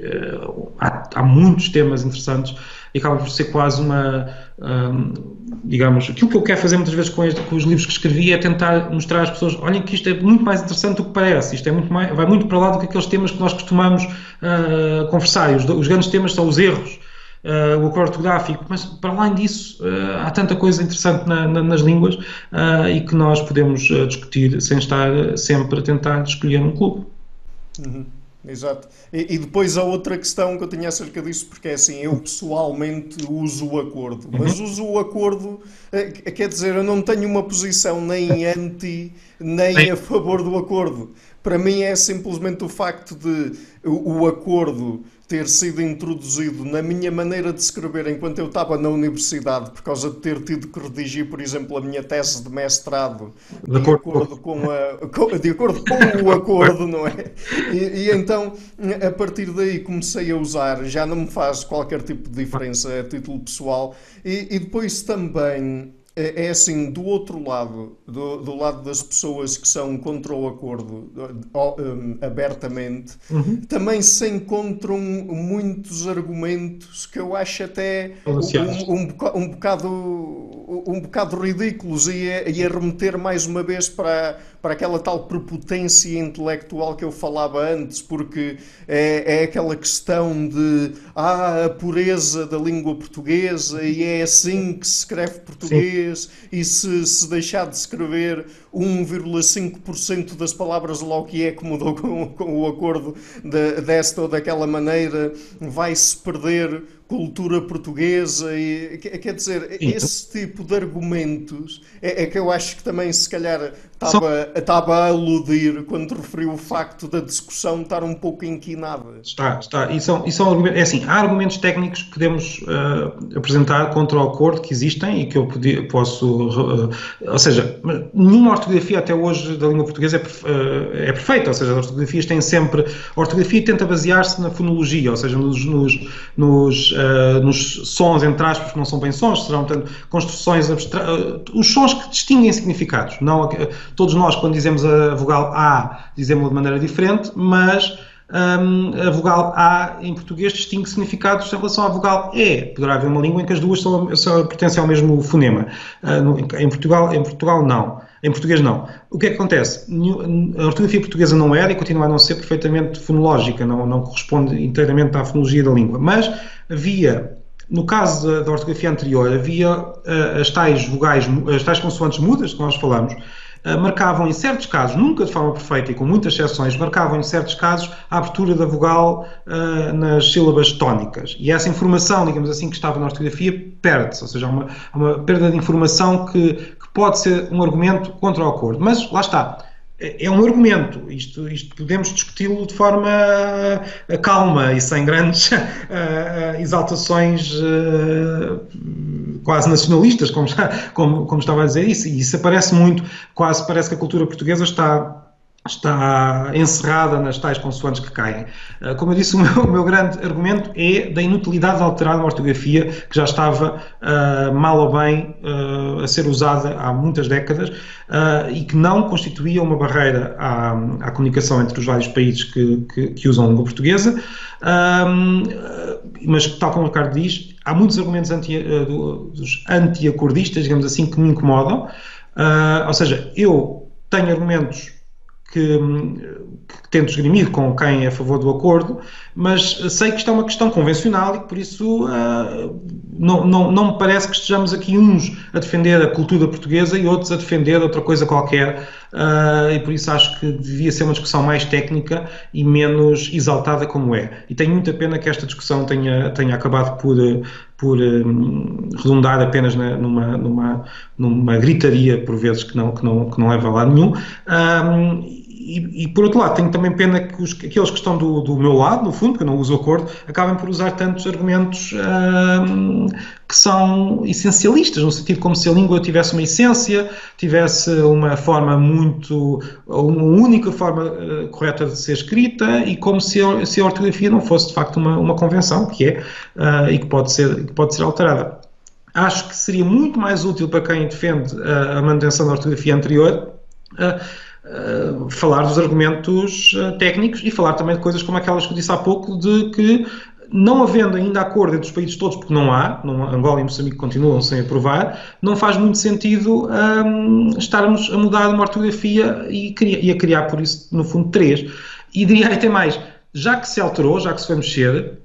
Há, há muitos temas interessantes e acaba por ser quase uma, um, digamos, aquilo que eu quero fazer muitas vezes com, este, com, os livros que escrevi é tentar mostrar às pessoas, olhem que isto é muito mais interessante do que parece, isto é muito mais, vai muito para lá do que aqueles temas que nós costumamos uh, conversar, os, os, grandes temas são os erros, uh, o acordo ortográfico, mas para além disso uh, há tanta coisa interessante na, na, nas línguas e que nós podemos discutir sem estar sempre a tentar escolher um clube. Uhum. Exato. E, e, depois a outra questão que eu tinha acerca disso, porque é assim, eu pessoalmente uso o acordo, uhum. mas uso o acordo, eh, quer dizer, eu não tenho uma posição nem anti, nem a favor do acordo. Para mim é simplesmente o facto de o, o acordo ter sido introduzido na minha maneira de escrever enquanto eu estava na universidade, por causa de ter tido que redigir, por exemplo, a minha tese de mestrado de, de acordo, com, a, com, de acordo com o acordo, não é? E, e, então, a partir daí, comecei a usar, já não me faz qualquer tipo de diferença a título pessoal, e, e depois também é, é assim, do outro lado, do, do, lado das pessoas que são contra o acordo abertamente, uhum. também se encontram muitos argumentos que eu acho até um, um, um, bocado, um bocado ridículos e a, e a remeter mais uma vez para, para aquela tal prepotência intelectual que eu falava antes, porque é, é aquela questão de ah, a pureza da língua portuguesa e é assim que se escreve português Sim. e se, se deixar de escrever 1,5% das palavras logo que é que mudou com, com o acordo de, desta ou daquela maneira, vai-se perder cultura portuguesa e quer dizer, esse tipo de argumentos é, é, que eu acho que também se calhar estava, estava a aludir quando referiu o facto da discussão estar um pouco inquinada. Está, está. E são, e são argumentos, é assim, há argumentos técnicos que podemos uh, apresentar contra o acordo que existem e que eu podia, posso, uh, ou seja, nenhuma ortografia até hoje da língua portuguesa é, uh, é perfeita, ou seja, as ortografias têm sempre, a ortografia tenta basear-se na fonologia, ou seja, nos, nos, nos uh, nos sons, entre aspas, que não são bem sons, serão portanto, construções abstratas, uh, os sons que distinguem significados. Não, todos nós, quando dizemos a vogal A, dizemos de maneira diferente, mas um, a vogal A em português distingue significados em relação à vogal E. Poderá haver uma língua em que as duas são, são, pertencem ao mesmo fonema. Uh, no, em, Portugal, em Portugal, não. Em português, não. O que é que acontece? A ortografia portuguesa não era e continua a não ser perfeitamente fonológica, não, não corresponde inteiramente à fonologia da língua. Mas havia no caso da, ortografia anterior, havia uh, as tais vogais, as tais consoantes mudas que nós falamos, marcavam em certos casos, nunca de forma perfeita e com muitas exceções, marcavam em certos casos a abertura da vogal uh, nas sílabas tónicas. E essa informação, digamos assim, que estava na ortografia, perde-se, ou seja, há uma, uma perda de informação que, que pode ser um argumento contra o acordo. Mas lá está é um argumento. Isto, isto podemos discuti-lo de forma uh, calma e sem grandes uh, exaltações uh, quase nacionalistas, como, como, como, estava a dizer isso. E isso aparece muito, quase parece que a cultura portuguesa está está encerrada nas tais consoantes que caem. Ah, como eu disse, o meu, o meu, grande argumento é da inutilidade de alterar uma ortografia que já estava uh, mal ou bem uh, a ser usada há muitas décadas uh, e que não constituía uma barreira à, à comunicação entre os vários países que, que, que usam a língua portuguesa, mas tal como o Ricardo diz, há muitos argumentos anti, dos anti-acordistas, digamos assim, que me incomodam, ou seja, eu tenho argumentos que, que tento esgrimir com quem é a favor do acordo, mas sei que isto é uma questão convencional e por isso uh, não, não, não me parece que estejamos aqui uns a defender a cultura portuguesa e outros a defender outra coisa qualquer uh, e por isso acho que devia ser uma discussão mais técnica e menos exaltada como é. E tenho muita pena que esta discussão tenha, tenha acabado por, por um, redundar apenas na, numa, numa, numa gritaria por vezes que não, que não, que não leva a lado nenhum. Um, e, por outro lado, tenho também pena que os, aqueles que estão do, do, meu lado, no fundo, que eu não uso acordo, acabem por usar tantos argumentos hum, que são essencialistas, no sentido como se a língua tivesse uma essência, tivesse uma forma muito, uma única forma uh, correta de ser escrita e como se a, se a, ortografia não fosse de facto uma, uma convenção, que é, uh, e que pode, ser, que pode ser alterada. Acho que seria muito mais útil para quem defende uh, a manutenção da ortografia anterior Uh, falar dos argumentos uh, técnicos e falar também de coisas como aquelas que eu disse há pouco, de que não havendo ainda acordo entre os países todos, porque não há, não, Angola e Moçambique continuam sem aprovar, não faz muito sentido um, estarmos a mudar uma ortografia e, e, a criar, por isso, no fundo, três. E diria até mais, já que se alterou, já que se foi mexer,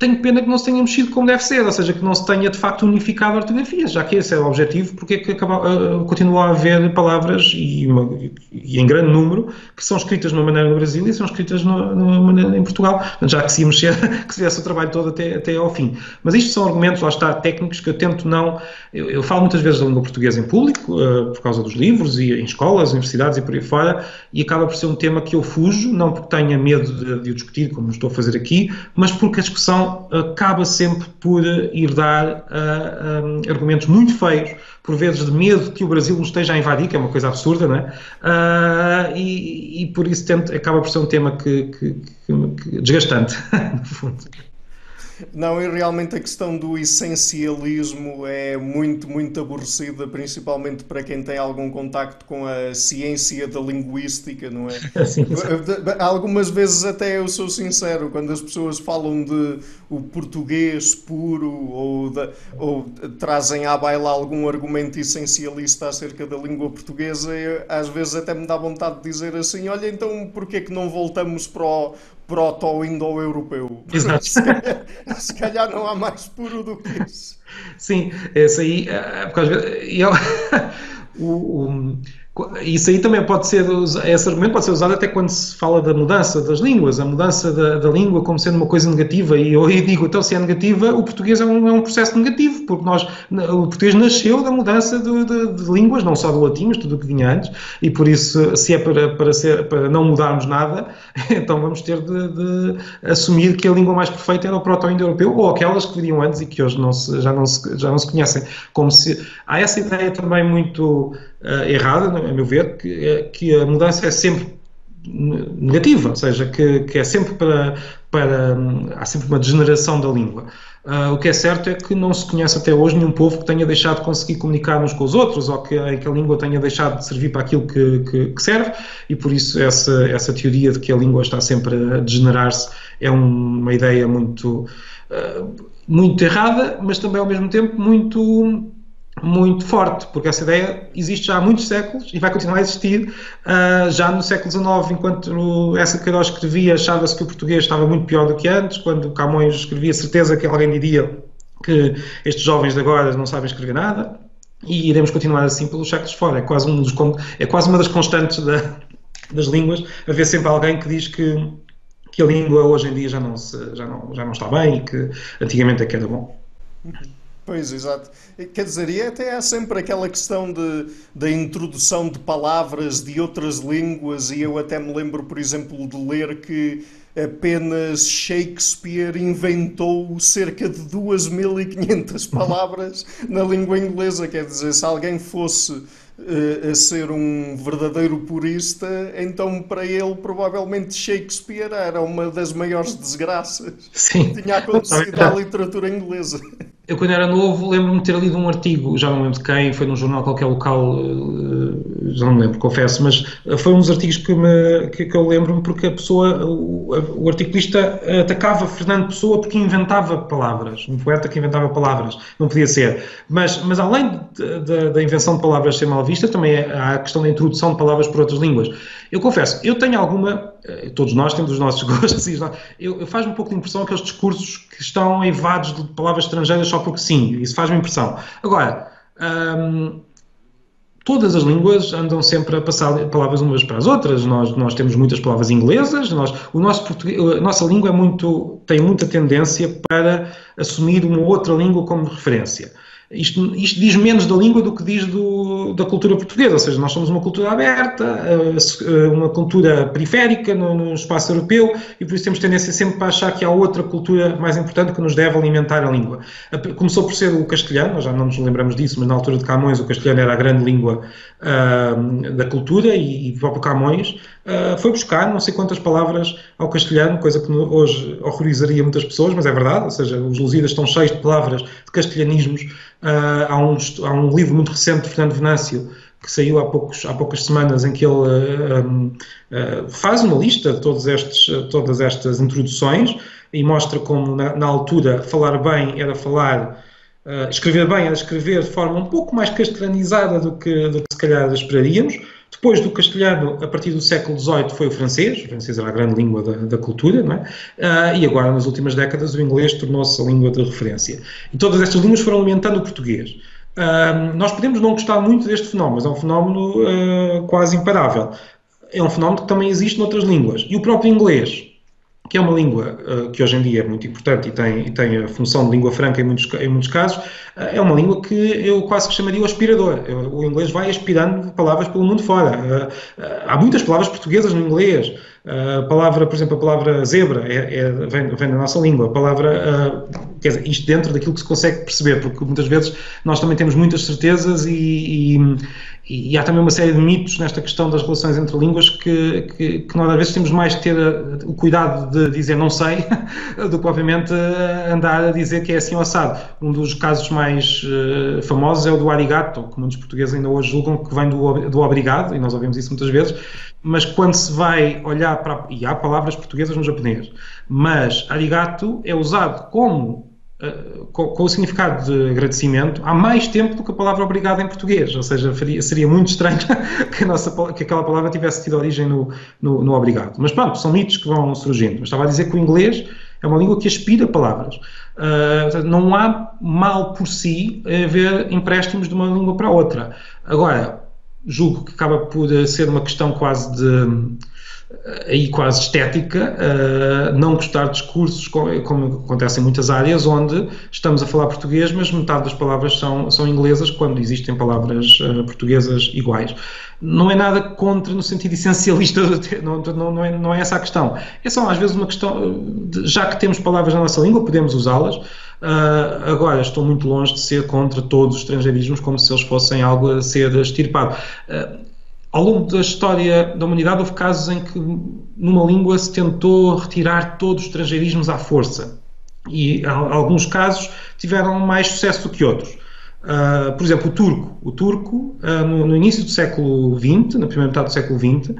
tenho pena que não se tenha mexido como deve ser, ou seja, que não se tenha de facto unificado a ortografia, já que esse é o objetivo, porque é que acaba, uh, continua a haver palavras, e, uma, e, em grande número, que são escritas de uma maneira no Brasil e são escritas no, numa maneira em Portugal, já que se ia mexer, que se viesse o trabalho todo até, até ao fim. Mas isto são argumentos, lá está, técnicos que eu tento não. Eu, eu falo muitas vezes da língua portuguesa em público, uh, por causa dos livros, e em escolas, universidades e por aí fora, e acaba por ser um tema que eu fujo, não porque tenha medo de, de o discutir, como estou a fazer aqui, mas porque a discussão acaba sempre por ir dar uh, um, argumentos muito feios, por vezes de medo que o Brasil nos esteja a invadir, que é uma coisa absurda, não é? Uh, e, e, por isso tento, acaba por ser um tema que, que, que, que desgastante, no fundo. Não, e realmente a questão do essencialismo é muito, muito aborrecida, principalmente para quem tem algum contacto com a ciência da linguística, não é? Sim, Algumas vezes até eu sou sincero, quando as pessoas falam de o português puro ou, de, ou trazem à baila algum argumento essencialista acerca da língua portuguesa, eu, às vezes até me dá vontade de dizer assim, olha, então porquê que não voltamos para o, proto-indo-europeu. Exato. se, calhar, se calhar não há mais puro do que isso. Sim, esse aí, é, porque às vezes, eu, o, o isso aí também pode ser, esse argumento pode ser usado até quando se fala da mudança das línguas, a mudança da, da língua como sendo uma coisa negativa. E eu digo, então, se é negativa, o português é um, é um processo negativo, porque nós, o português nasceu da mudança de, de, de, línguas, não só do latim, mas tudo o que vinha antes, e por isso, se é para, para, ser, para não mudarmos nada, então vamos ter de, de assumir que a língua mais perfeita era o proto-indo-europeu, ou aquelas que viriam antes e que hoje não se, já, não se, já não se conhecem. Como se, há essa ideia também muito uh, errada, a meu ver, que, é, que a mudança é sempre negativa, ou seja, que, que é sempre para, para. há sempre uma degeneração da língua. Uh, o que é certo é que não se conhece até hoje nenhum povo que tenha deixado de conseguir comunicar uns com os outros ou que, que a língua tenha deixado de servir para aquilo que, que, que, serve, e por isso essa, essa teoria de que a língua está sempre a degenerar-se é uma ideia muito, uh, muito errada, mas também ao mesmo tempo muito muito forte, porque essa ideia existe já há muitos séculos e vai continuar a existir. Uh, já no século XIX, enquanto essa Queiroz escrevia, achava-se que o português estava muito pior do que antes. Quando Camões escrevia, certeza que alguém diria que estes jovens de agora não sabem escrever nada. E iremos continuar assim pelos séculos fora. É quase, um dos, é quase uma das constantes da, das línguas, haver sempre alguém que diz que, que a língua hoje em dia já não, se, já, não, já não está bem e que antigamente é que era bom. Uhum. Pois, exato. Quer dizer, e até há sempre aquela questão de, da introdução de palavras de outras línguas, e eu até me lembro, por exemplo, de ler que apenas Shakespeare inventou cerca de 2.500 palavras na língua inglesa. Quer dizer, se alguém fosse a ser um verdadeiro purista, então para ele provavelmente Shakespeare era uma das maiores desgraças Sim. que tinha acontecido à literatura inglesa. Eu, quando era novo, lembro-me de ter lido um artigo, já não lembro de quem, foi num jornal qualquer local, eh, já não me lembro, confesso, mas eh, foi um dos artigos que, me, que, que eu lembro-me porque a pessoa, o, o, articulista atacava Fernando Pessoa porque inventava palavras, um poeta que inventava palavras, não podia ser. Mas, mas além da invenção de palavras ser mal vista, também é, há a questão da introdução de palavras por outras línguas. Eu confesso, eu tenho alguma, eh, todos nós temos os nossos gostos, eu, eu faz-me um pouco de impressão aqueles discursos que estão eivados de palavras estrangeiras só porque sim, isso faz-me impressão. Agora, hum, todas as línguas andam sempre a passar palavras umas para as outras. Nós, nós temos muitas palavras inglesas, nós, o nosso a nossa língua é muito, tem muita tendência para assumir uma outra língua como referência. Isto, isto, diz menos da língua do que diz do, da cultura portuguesa, ou seja, nós somos uma cultura aberta, eh, eh, uma cultura periférica no, no, espaço europeu e por isso temos tendência sempre para achar que há outra cultura mais importante que nos deve alimentar a língua. Começou por ser o castelhano, nós já não nos lembramos disso, mas na altura de Camões o castelhano era a grande língua uh, da cultura e, e o próprio Camões uh, foi buscar não sei quantas palavras ao castelhano, coisa que hoje horrorizaria muitas pessoas, mas é verdade, ou seja, os Lusíadas estão cheios de palavras de castelhanismos. Uh, há, um, há, um, livro muito recente de Fernando Venâncio que saiu há, poucos, há poucas semanas em que ele uh, um, uh, faz uma lista de todos estes, todas estas introduções e mostra como na, na altura falar bem era falar escrever bem era escrever de forma um pouco mais castelanizada do que, do que se calhar esperaríamos Depois do castelhano, a partir do século XVIII, foi o francês. O francês era a grande língua da, da cultura, não é? Uh, e agora, nas últimas décadas, o inglês tornou-se a língua de referência. E todas estas línguas foram alimentando o português. Uh, nós podemos não gostar muito deste fenómeno, mas é um fenómeno uh, quase imparável. É um fenómeno que também existe noutras línguas. E o próprio inglês, que é uma língua uh, que hoje em dia é muito importante e tem, e tem a função de língua franca em muitos, em muitos casos, uh, é uma língua que eu quase que chamaria o aspirador. O inglês vai aspirando palavras pelo mundo fora. Uh, há muitas palavras portuguesas no inglês. Palavra, por exemplo, a palavra zebra é, é, vem, vem, da nossa língua. A palavra, quer dizer, isto dentro daquilo que se consegue perceber, porque muitas vezes nós também temos muitas certezas e, e e, há também uma série de mitos nesta questão das relações entre línguas que, que, que nós às vezes temos mais de ter eh, o cuidado de dizer não sei do que propriamente eh, andar a dizer que é assim ou assado. Um dos casos mais uh, famosos é o do arigato, que muitos portugueses ainda hoje julgam que vem do, do obrigado, e nós ouvimos isso muitas vezes, mas quando se vai olhar para. E há palavras portuguesas no japonês, mas arigato é usado como Uh, com, com, o significado de agradecimento há mais tempo do que a palavra obrigado em português, ou seja, faria, seria muito estranho que, nossa, que, aquela palavra tivesse tido origem no, no, no, obrigado. Mas pronto, são mitos que vão surgindo. Mas estava a dizer que o inglês é uma língua que aspira palavras. Uh, não há mal por si haver empréstimos de uma língua para outra. Agora, julgo que acaba por ser uma questão quase de aí quase estética, uh, não gostar de discursos, como, acontece em muitas áreas, onde estamos a falar português, mas metade das palavras são, são inglesas, quando existem palavras uh, portuguesas iguais. Não é nada contra no sentido essencialista, não, não, é, não é essa a questão. É só às vezes uma questão, de, já que temos palavras na nossa língua, podemos usá-las. Agora, estou muito longe de ser contra todos os estrangeirismos, como se eles fossem algo a ser extirpado. Ao longo da história da humanidade houve casos em que numa língua se tentou retirar todos os estrangeirismos à força e alguns casos tiveram mais sucesso do que outros. Uh, por exemplo, o turco. O turco, uh, no, no, início do século XX, na primeira metade do século XX, uh,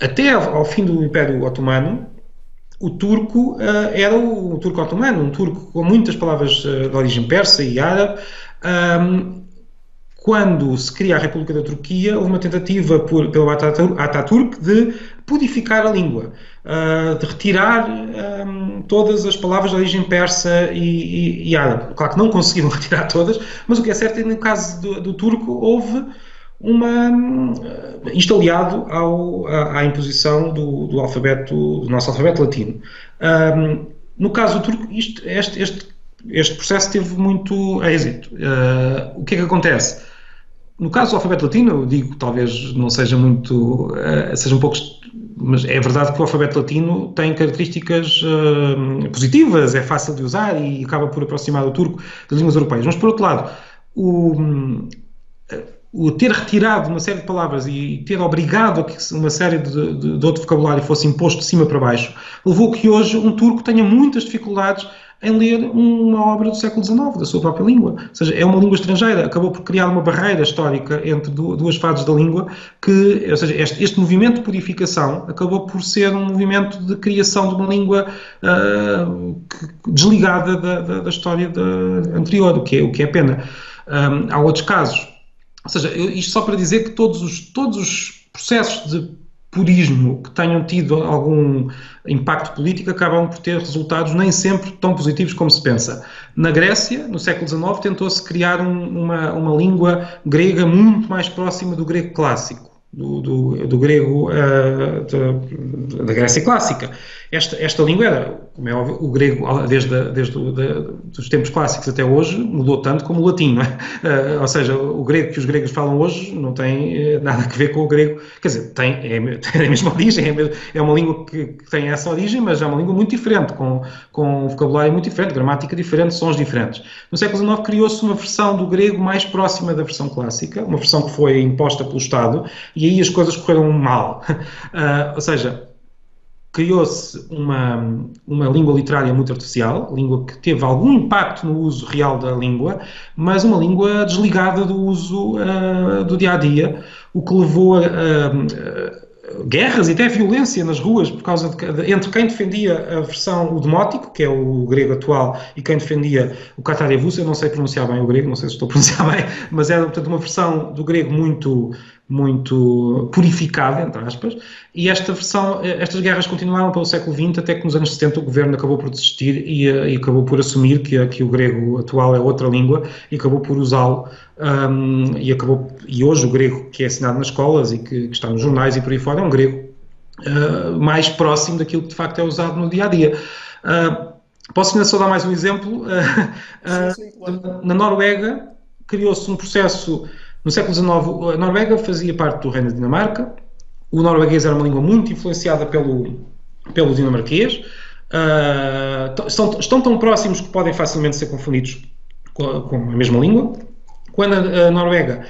até ao, fim do Império Otomano, o turco era o, o, turco otomano, um turco com muitas palavras de origem persa e árabe, quando se cria a República da Turquia, houve uma tentativa por, pelo Ataturk de purificar a língua, uh, de retirar um, todas as palavras de origem persa e, e, e, árabe. Claro que não conseguiram retirar todas, mas o que é certo é que no caso do, do turco houve uma, isto aliado ao, à, à imposição do, do, alfabeto, do nosso alfabeto latino. No caso do turco, isto, este, este, este processo teve muito êxito. Uh, o que é que acontece? No caso do alfabeto latino, eu digo talvez não seja muito, uh, seja um pouco, mas é verdade que o alfabeto latino tem características uh, positivas, é fácil de usar e acaba por aproximar o turco das línguas europeias. Mas por outro lado, o, o ter retirado uma série de palavras e ter obrigado a que uma série de, de, de outro vocabulário fosse imposto de cima para baixo, levou que hoje um turco tenha muitas dificuldades em ler uma obra do século XIX, da sua própria língua. Ou seja, é uma língua estrangeira, acabou por criar uma barreira histórica entre duas fases da língua, que, ou seja, este, este movimento de purificação acabou por ser um movimento de criação de uma língua uh, desligada da, da, da história da, anterior, o que é, o que é pena. Um, há outros casos. Ou seja, isto só para dizer que todos os, todos os processos de purismo que tenham tido algum impacto político acabam por ter resultados nem sempre tão positivos como se pensa. Na Grécia, no século XIX, tentou-se criar um, uma, uma língua grega muito mais próxima do grego clássico, do, do, do grego uh, da, Grécia clássica. Esta, esta língua era, como é óbvio, o grego, desde, desde os tempos clássicos até hoje, mudou tanto como o latim, não é? Uh, ou seja, o grego que os gregos falam hoje não tem uh, nada a ver com o grego, quer dizer, tem, é, tem a mesma origem, é, é uma língua que, que, tem essa origem, mas é uma língua muito diferente, com, com um vocabulário muito diferente, gramática diferente, sons diferentes. No século XIX criou-se uma versão do grego mais próxima da versão clássica, uma versão que foi imposta pelo Estado, e aí as coisas correram mal. Uh, ou seja, criou-se uma, uma língua literária muito artificial, língua que teve algum impacto no uso real da língua, mas uma língua desligada do uso uh, do dia a dia, o que levou a, a guerras e até violência nas ruas por causa de, entre quem defendia a versão o demótico, que é o grego atual, e quem defendia o Katarevus, eu não sei pronunciar bem o grego, não sei se estou a pronunciar bem, mas era portanto uma versão do grego muito muito purificada, entre aspas, e esta versão, estas guerras continuaram pelo século XX até que nos anos 70 o governo acabou por desistir e, e acabou por assumir que, que o grego atual é outra língua e acabou por usá-lo um, e acabou e hoje o grego que é ensinado nas escolas e que, que está nos jornais e por aí fora é um grego uh, mais próximo daquilo que de facto é usado no dia a dia. Uh, posso ainda só dar mais um exemplo? Uh, sim, sim, claro. Na Noruega criou-se um processo no século XIX, a Noruega fazia parte do Reino da Dinamarca, o norueguês era uma língua muito influenciada pelo, pelo dinamarquês, uh, estão, estão, tão próximos que podem facilmente ser confundidos com a, com a mesma língua. Quando a, a Noruega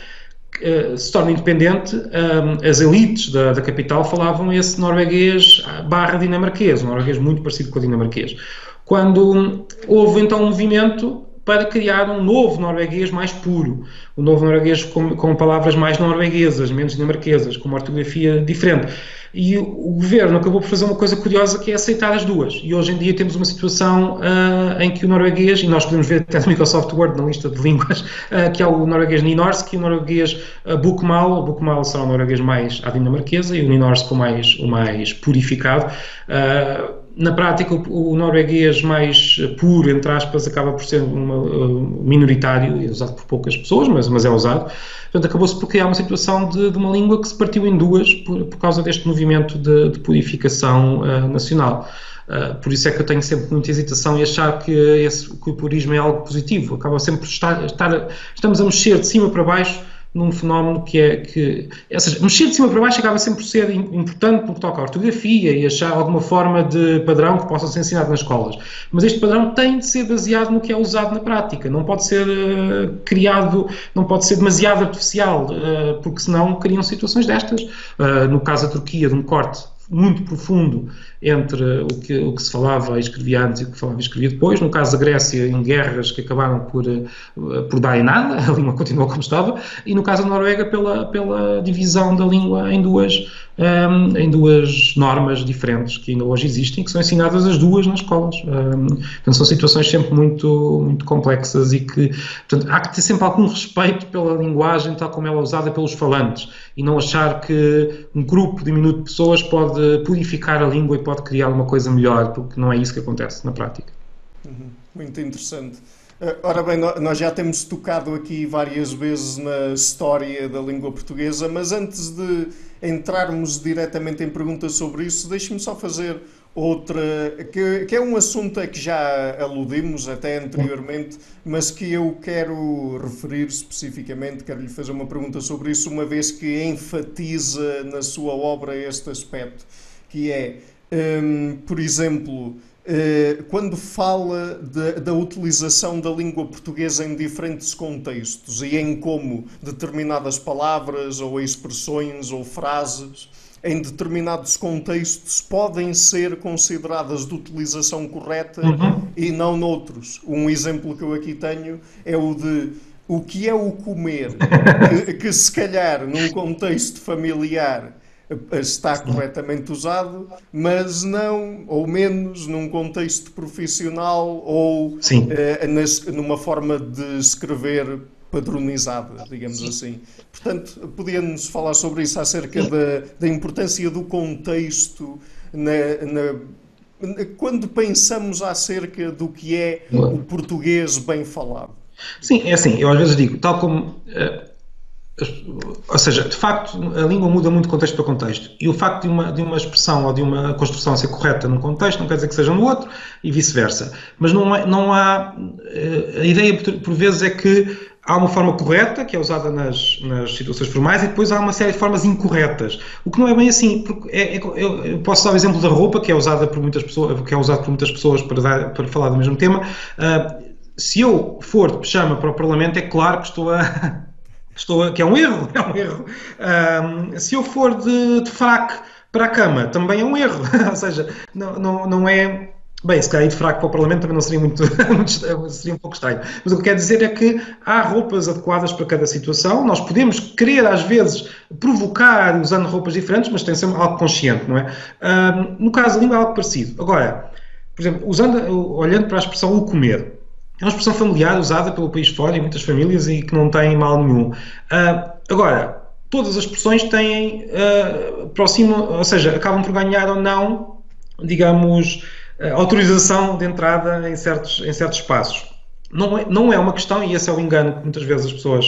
uh, se torna independente, um, as elites da, da, capital falavam esse norueguês barra dinamarquês, um norueguês muito parecido com o dinamarquês. Quando houve então um movimento para criar um novo norueguês mais puro, um novo norueguês com, com palavras mais norueguesas, menos dinamarquesas, com uma ortografia diferente. E o, o, governo acabou por fazer uma coisa curiosa que é aceitar as duas. E hoje em dia temos uma situação uh, em que o norueguês, e nós podemos ver até no Microsoft Word na lista de línguas, uh, que é o norueguês Ninorsk e o norueguês uh, Bukmal. O Bukmal será o norueguês mais à dinamarquesa e o Ninorsk o mais, o mais purificado. Uh, na prática, o, o, norueguês mais puro, entre aspas, acaba por ser uma, uh, minoritário, usado por poucas pessoas, mas, mas é usado. Portanto, acabou-se por criar uma situação de, de, uma língua que se partiu em duas por, por causa deste movimento de, de purificação uh, nacional. Uh, por isso é que eu tenho sempre muita hesitação em achar que, esse, que o purismo é algo positivo. Acaba sempre por estar, estar, estamos a mexer de cima para baixo num fenómeno que é que, ou seja, mexer de cima para baixo acaba sempre por ser importante no que toca à ortografia e achar alguma forma de padrão que possa ser ensinado nas escolas. Mas este padrão tem de ser baseado no que é usado na prática, não pode ser uh, criado, não pode ser demasiado artificial, uh, porque senão criam situações destas. Uh, no caso da Turquia, de um corte muito profundo entre o que, o que se falava e escrevia antes e o que falava e escrevia depois. No caso da Grécia, em guerras que acabaram por, eh, por dar em nada, a língua continuou como estava, e no caso da Noruega, pela, pela divisão da língua em duas, um, ehm, em duas normas diferentes que ainda hoje existem, que são ensinadas as duas nas escolas. Um, ehm, portanto, são situações sempre muito, muito complexas e que portanto, há que ter sempre algum respeito pela linguagem tal como ela é usada pelos falantes e não achar que um grupo diminuto de pessoas pode purificar a língua e pode criar uma coisa melhor, porque não é isso que acontece na prática. Uhum. Muito interessante. Eh, ora bem, nós já temos tocado aqui várias vezes na história da língua portuguesa, mas antes de entrarmos diretamente em perguntas sobre isso, deixe-me só fazer outra, que, que, é um assunto a que já aludimos até anteriormente, mas que eu quero referir especificamente, quero lhe fazer uma pergunta sobre isso, uma vez que enfatiza na sua obra este aspecto, que é um, por exemplo, uh, quando fala de, da utilização da língua portuguesa em diferentes contextos e em como determinadas palavras ou expressões ou frases em determinados contextos podem ser consideradas de utilização correta uhum. e não noutros. Um exemplo que eu aqui tenho é o de o que é o comer, que, que se calhar num contexto familiar está corretamente usado, mas não, ou menos, num contexto profissional ou eh, nas, numa forma de escrever padronizada, digamos Sim. assim. Portanto, podia-nos falar sobre isso, acerca da, da importância do contexto na, na, quando pensamos acerca do que é o português bem falado. Sim, é assim, eu às vezes digo, tal como uh, ou seja, de facto, a língua muda muito de contexto para contexto. E o facto de uma, de uma expressão ou de uma construção ser correta num contexto não quer dizer que seja no outro e vice-versa. Mas não, é, não há. Eh, a ideia, por vezes, é que há uma forma correta, que é usada nas, nas situações formais, e depois há uma série de formas incorretas. O que não é bem assim. Porque é, é, eu, eu, posso dar o exemplo da roupa, que é usada por muitas pessoas, que é usado por muitas pessoas para, dar, para falar do mesmo tema. Uh, se eu for de pijama para o Parlamento, é claro que estou a Estou que é um erro, é um erro. Um, se eu for de, de fraco para a cama, também é um erro. Ou seja, não, não, não é. Bem, se calhar ir de fraco para o Parlamento também não seria muito, seria um pouco estranho. Mas o que eu quero dizer é que há roupas adequadas para cada situação. Nós podemos querer, às vezes, provocar usando roupas diferentes, mas tem sempre algo consciente, não é? Um, no caso da língua é algo parecido. Agora, por exemplo, usando, olhando para a expressão o comer, é uma expressão familiar usada pelo país fora em muitas famílias e que não tem mal nenhum. Uh, agora, todas as expressões têm, uh, próximo, ou seja, acabam por ganhar ou não, digamos, uh, autorização de entrada em certos, em certos espaços. Não é, não é uma questão, e esse é o engano que muitas vezes as pessoas,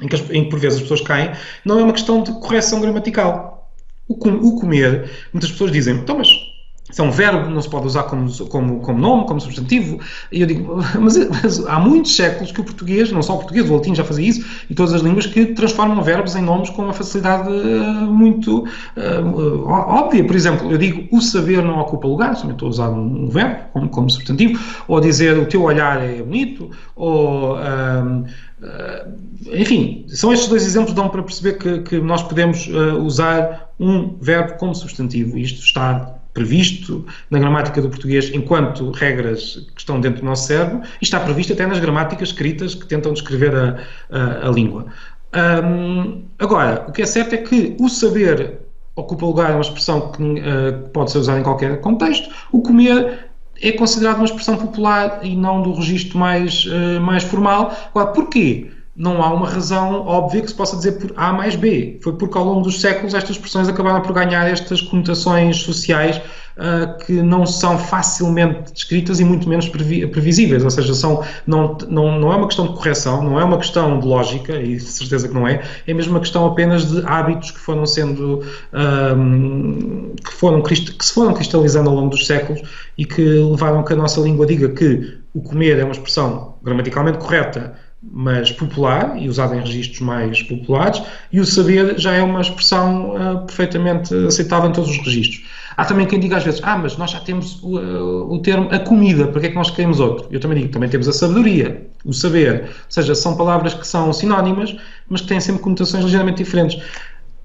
em que, as, em que por vezes as pessoas caem, não é uma questão de correção gramatical. O, com, o comer, muitas pessoas dizem, então, mas isso é um verbo, não se pode usar como, como, como nome, como substantivo. E eu digo, mas, mas, há muitos séculos que o português, não só o português, o latim já fazia isso, e todas as línguas que transformam verbos em nomes com uma facilidade uh, muito uh, óbvia. Por exemplo, eu digo o saber não ocupa lugar, somente estou a usar um, um verbo como, como, substantivo, ou dizer o teu olhar é bonito, ou. Uh, enfim, são estes dois exemplos que dão para perceber que, que nós podemos usar um verbo como substantivo. Isto está previsto na gramática do português enquanto regras que estão dentro do nosso cérebro e está previsto até nas gramáticas escritas que tentam descrever a, a, a língua. Um, agora, o que é certo é que o saber ocupa lugar, é uma expressão que uh, pode ser usada em qualquer contexto. O comer é considerado uma expressão popular e não do registro mais, uh, mais formal. Agora, porquê? Não há uma razão óbvia que se possa dizer por A mais B. Foi porque ao longo dos séculos estas expressões acabaram por ganhar estas conotações sociais uh, que não são facilmente descritas e muito menos previsíveis. Ou seja, são, não, não, não é uma questão de correção, não é uma questão de lógica, e de certeza que não é, é mesmo uma questão apenas de hábitos que foram sendo um, que, foram, que se foram cristalizando ao longo dos séculos e que levaram que a nossa língua diga que o comer é uma expressão gramaticalmente correta mas popular e usada em registros mais populares, e o saber já é uma expressão uh, perfeitamente aceitável em todos os registros. Há também quem diga às vezes, ah, mas nós já temos o, uh, o termo a comida, para que é que nós queremos outro? Eu também digo, também temos a sabedoria, o saber, ou seja, são palavras que são sinónimas, mas que têm sempre conotações ligeiramente diferentes.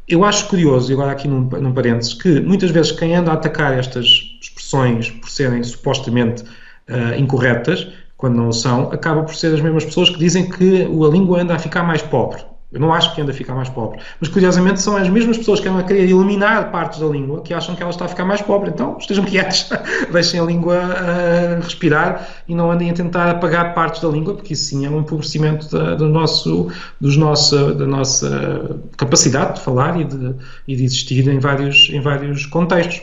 Eu acho curioso, e agora aqui num, num parênteses, que muitas vezes quem anda a atacar estas expressões por serem supostamente uh, incorretas, quando não são, acaba por ser as mesmas pessoas que dizem que a língua anda a ficar mais pobre. Eu não acho que anda a ficar mais pobre. Mas, curiosamente, são as mesmas pessoas que andam a querer eliminar partes da língua que acham que ela está a ficar mais pobre. Então, estejam quietos, deixem a língua uh, respirar e não andem a tentar apagar partes da língua, porque isso sim é um empobrecimento da, do nosso, dos nosso, da nossa capacidade de falar e de, e de existir em vários, em vários contextos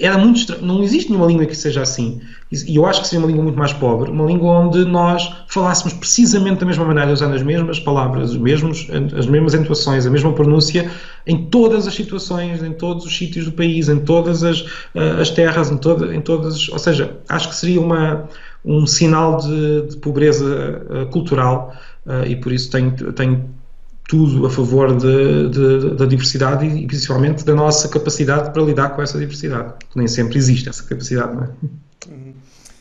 era muito. Não existe nenhuma língua que seja assim. E eu acho que seria uma língua muito mais pobre, uma língua onde nós falássemos precisamente da mesma maneira, usando as mesmas palavras, os mesmos, as mesmas entoações, a mesma pronúncia, em todas as situações, em todos os sítios do país, em todas as, uh, as terras, em, em todas. Ou seja, acho que seria uma, um sinal de, de pobreza uh, cultural uh, e por isso tenho, tenho tudo a favor de, de, da diversidade e, principalmente da nossa capacidade para lidar com essa diversidade, que nem sempre existe essa capacidade, não é? Uhum.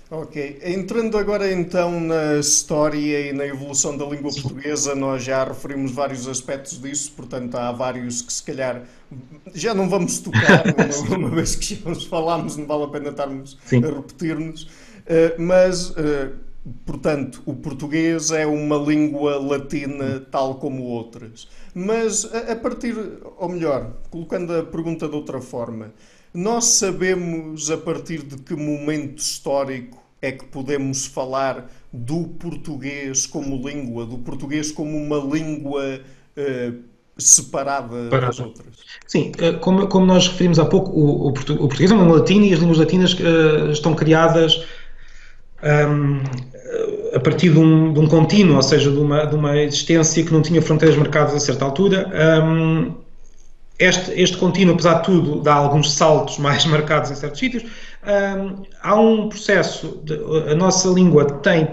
Ok, entrando agora então na história e na evolução da língua portuguesa, nós já referimos vários aspectos disso, portanto há vários que se calhar já não vamos tocar, uma, uma vez que já nos falámos, não vale a pena estarmos Sim. a repetir-nos, uh, mas uh, Portanto, o português é uma língua latina tal como outras. Mas a, partir, ou melhor, colocando a pergunta de outra forma, nós sabemos a partir de que momento histórico é que podemos falar do português como língua, do português como uma língua uh, separada Parada. das outras? Sim, eh, como, como, nós referimos há pouco, o, o, português é uma língua latina e as línguas latinas uh, estão criadas um, a partir de um, de um, contínuo, ou seja, de uma, de uma existência que não tinha fronteiras marcadas a certa altura. Um, este, este contínuo, apesar de tudo, dá alguns saltos mais marcados em certos sítios. Um, há um processo, de, a nossa língua tem,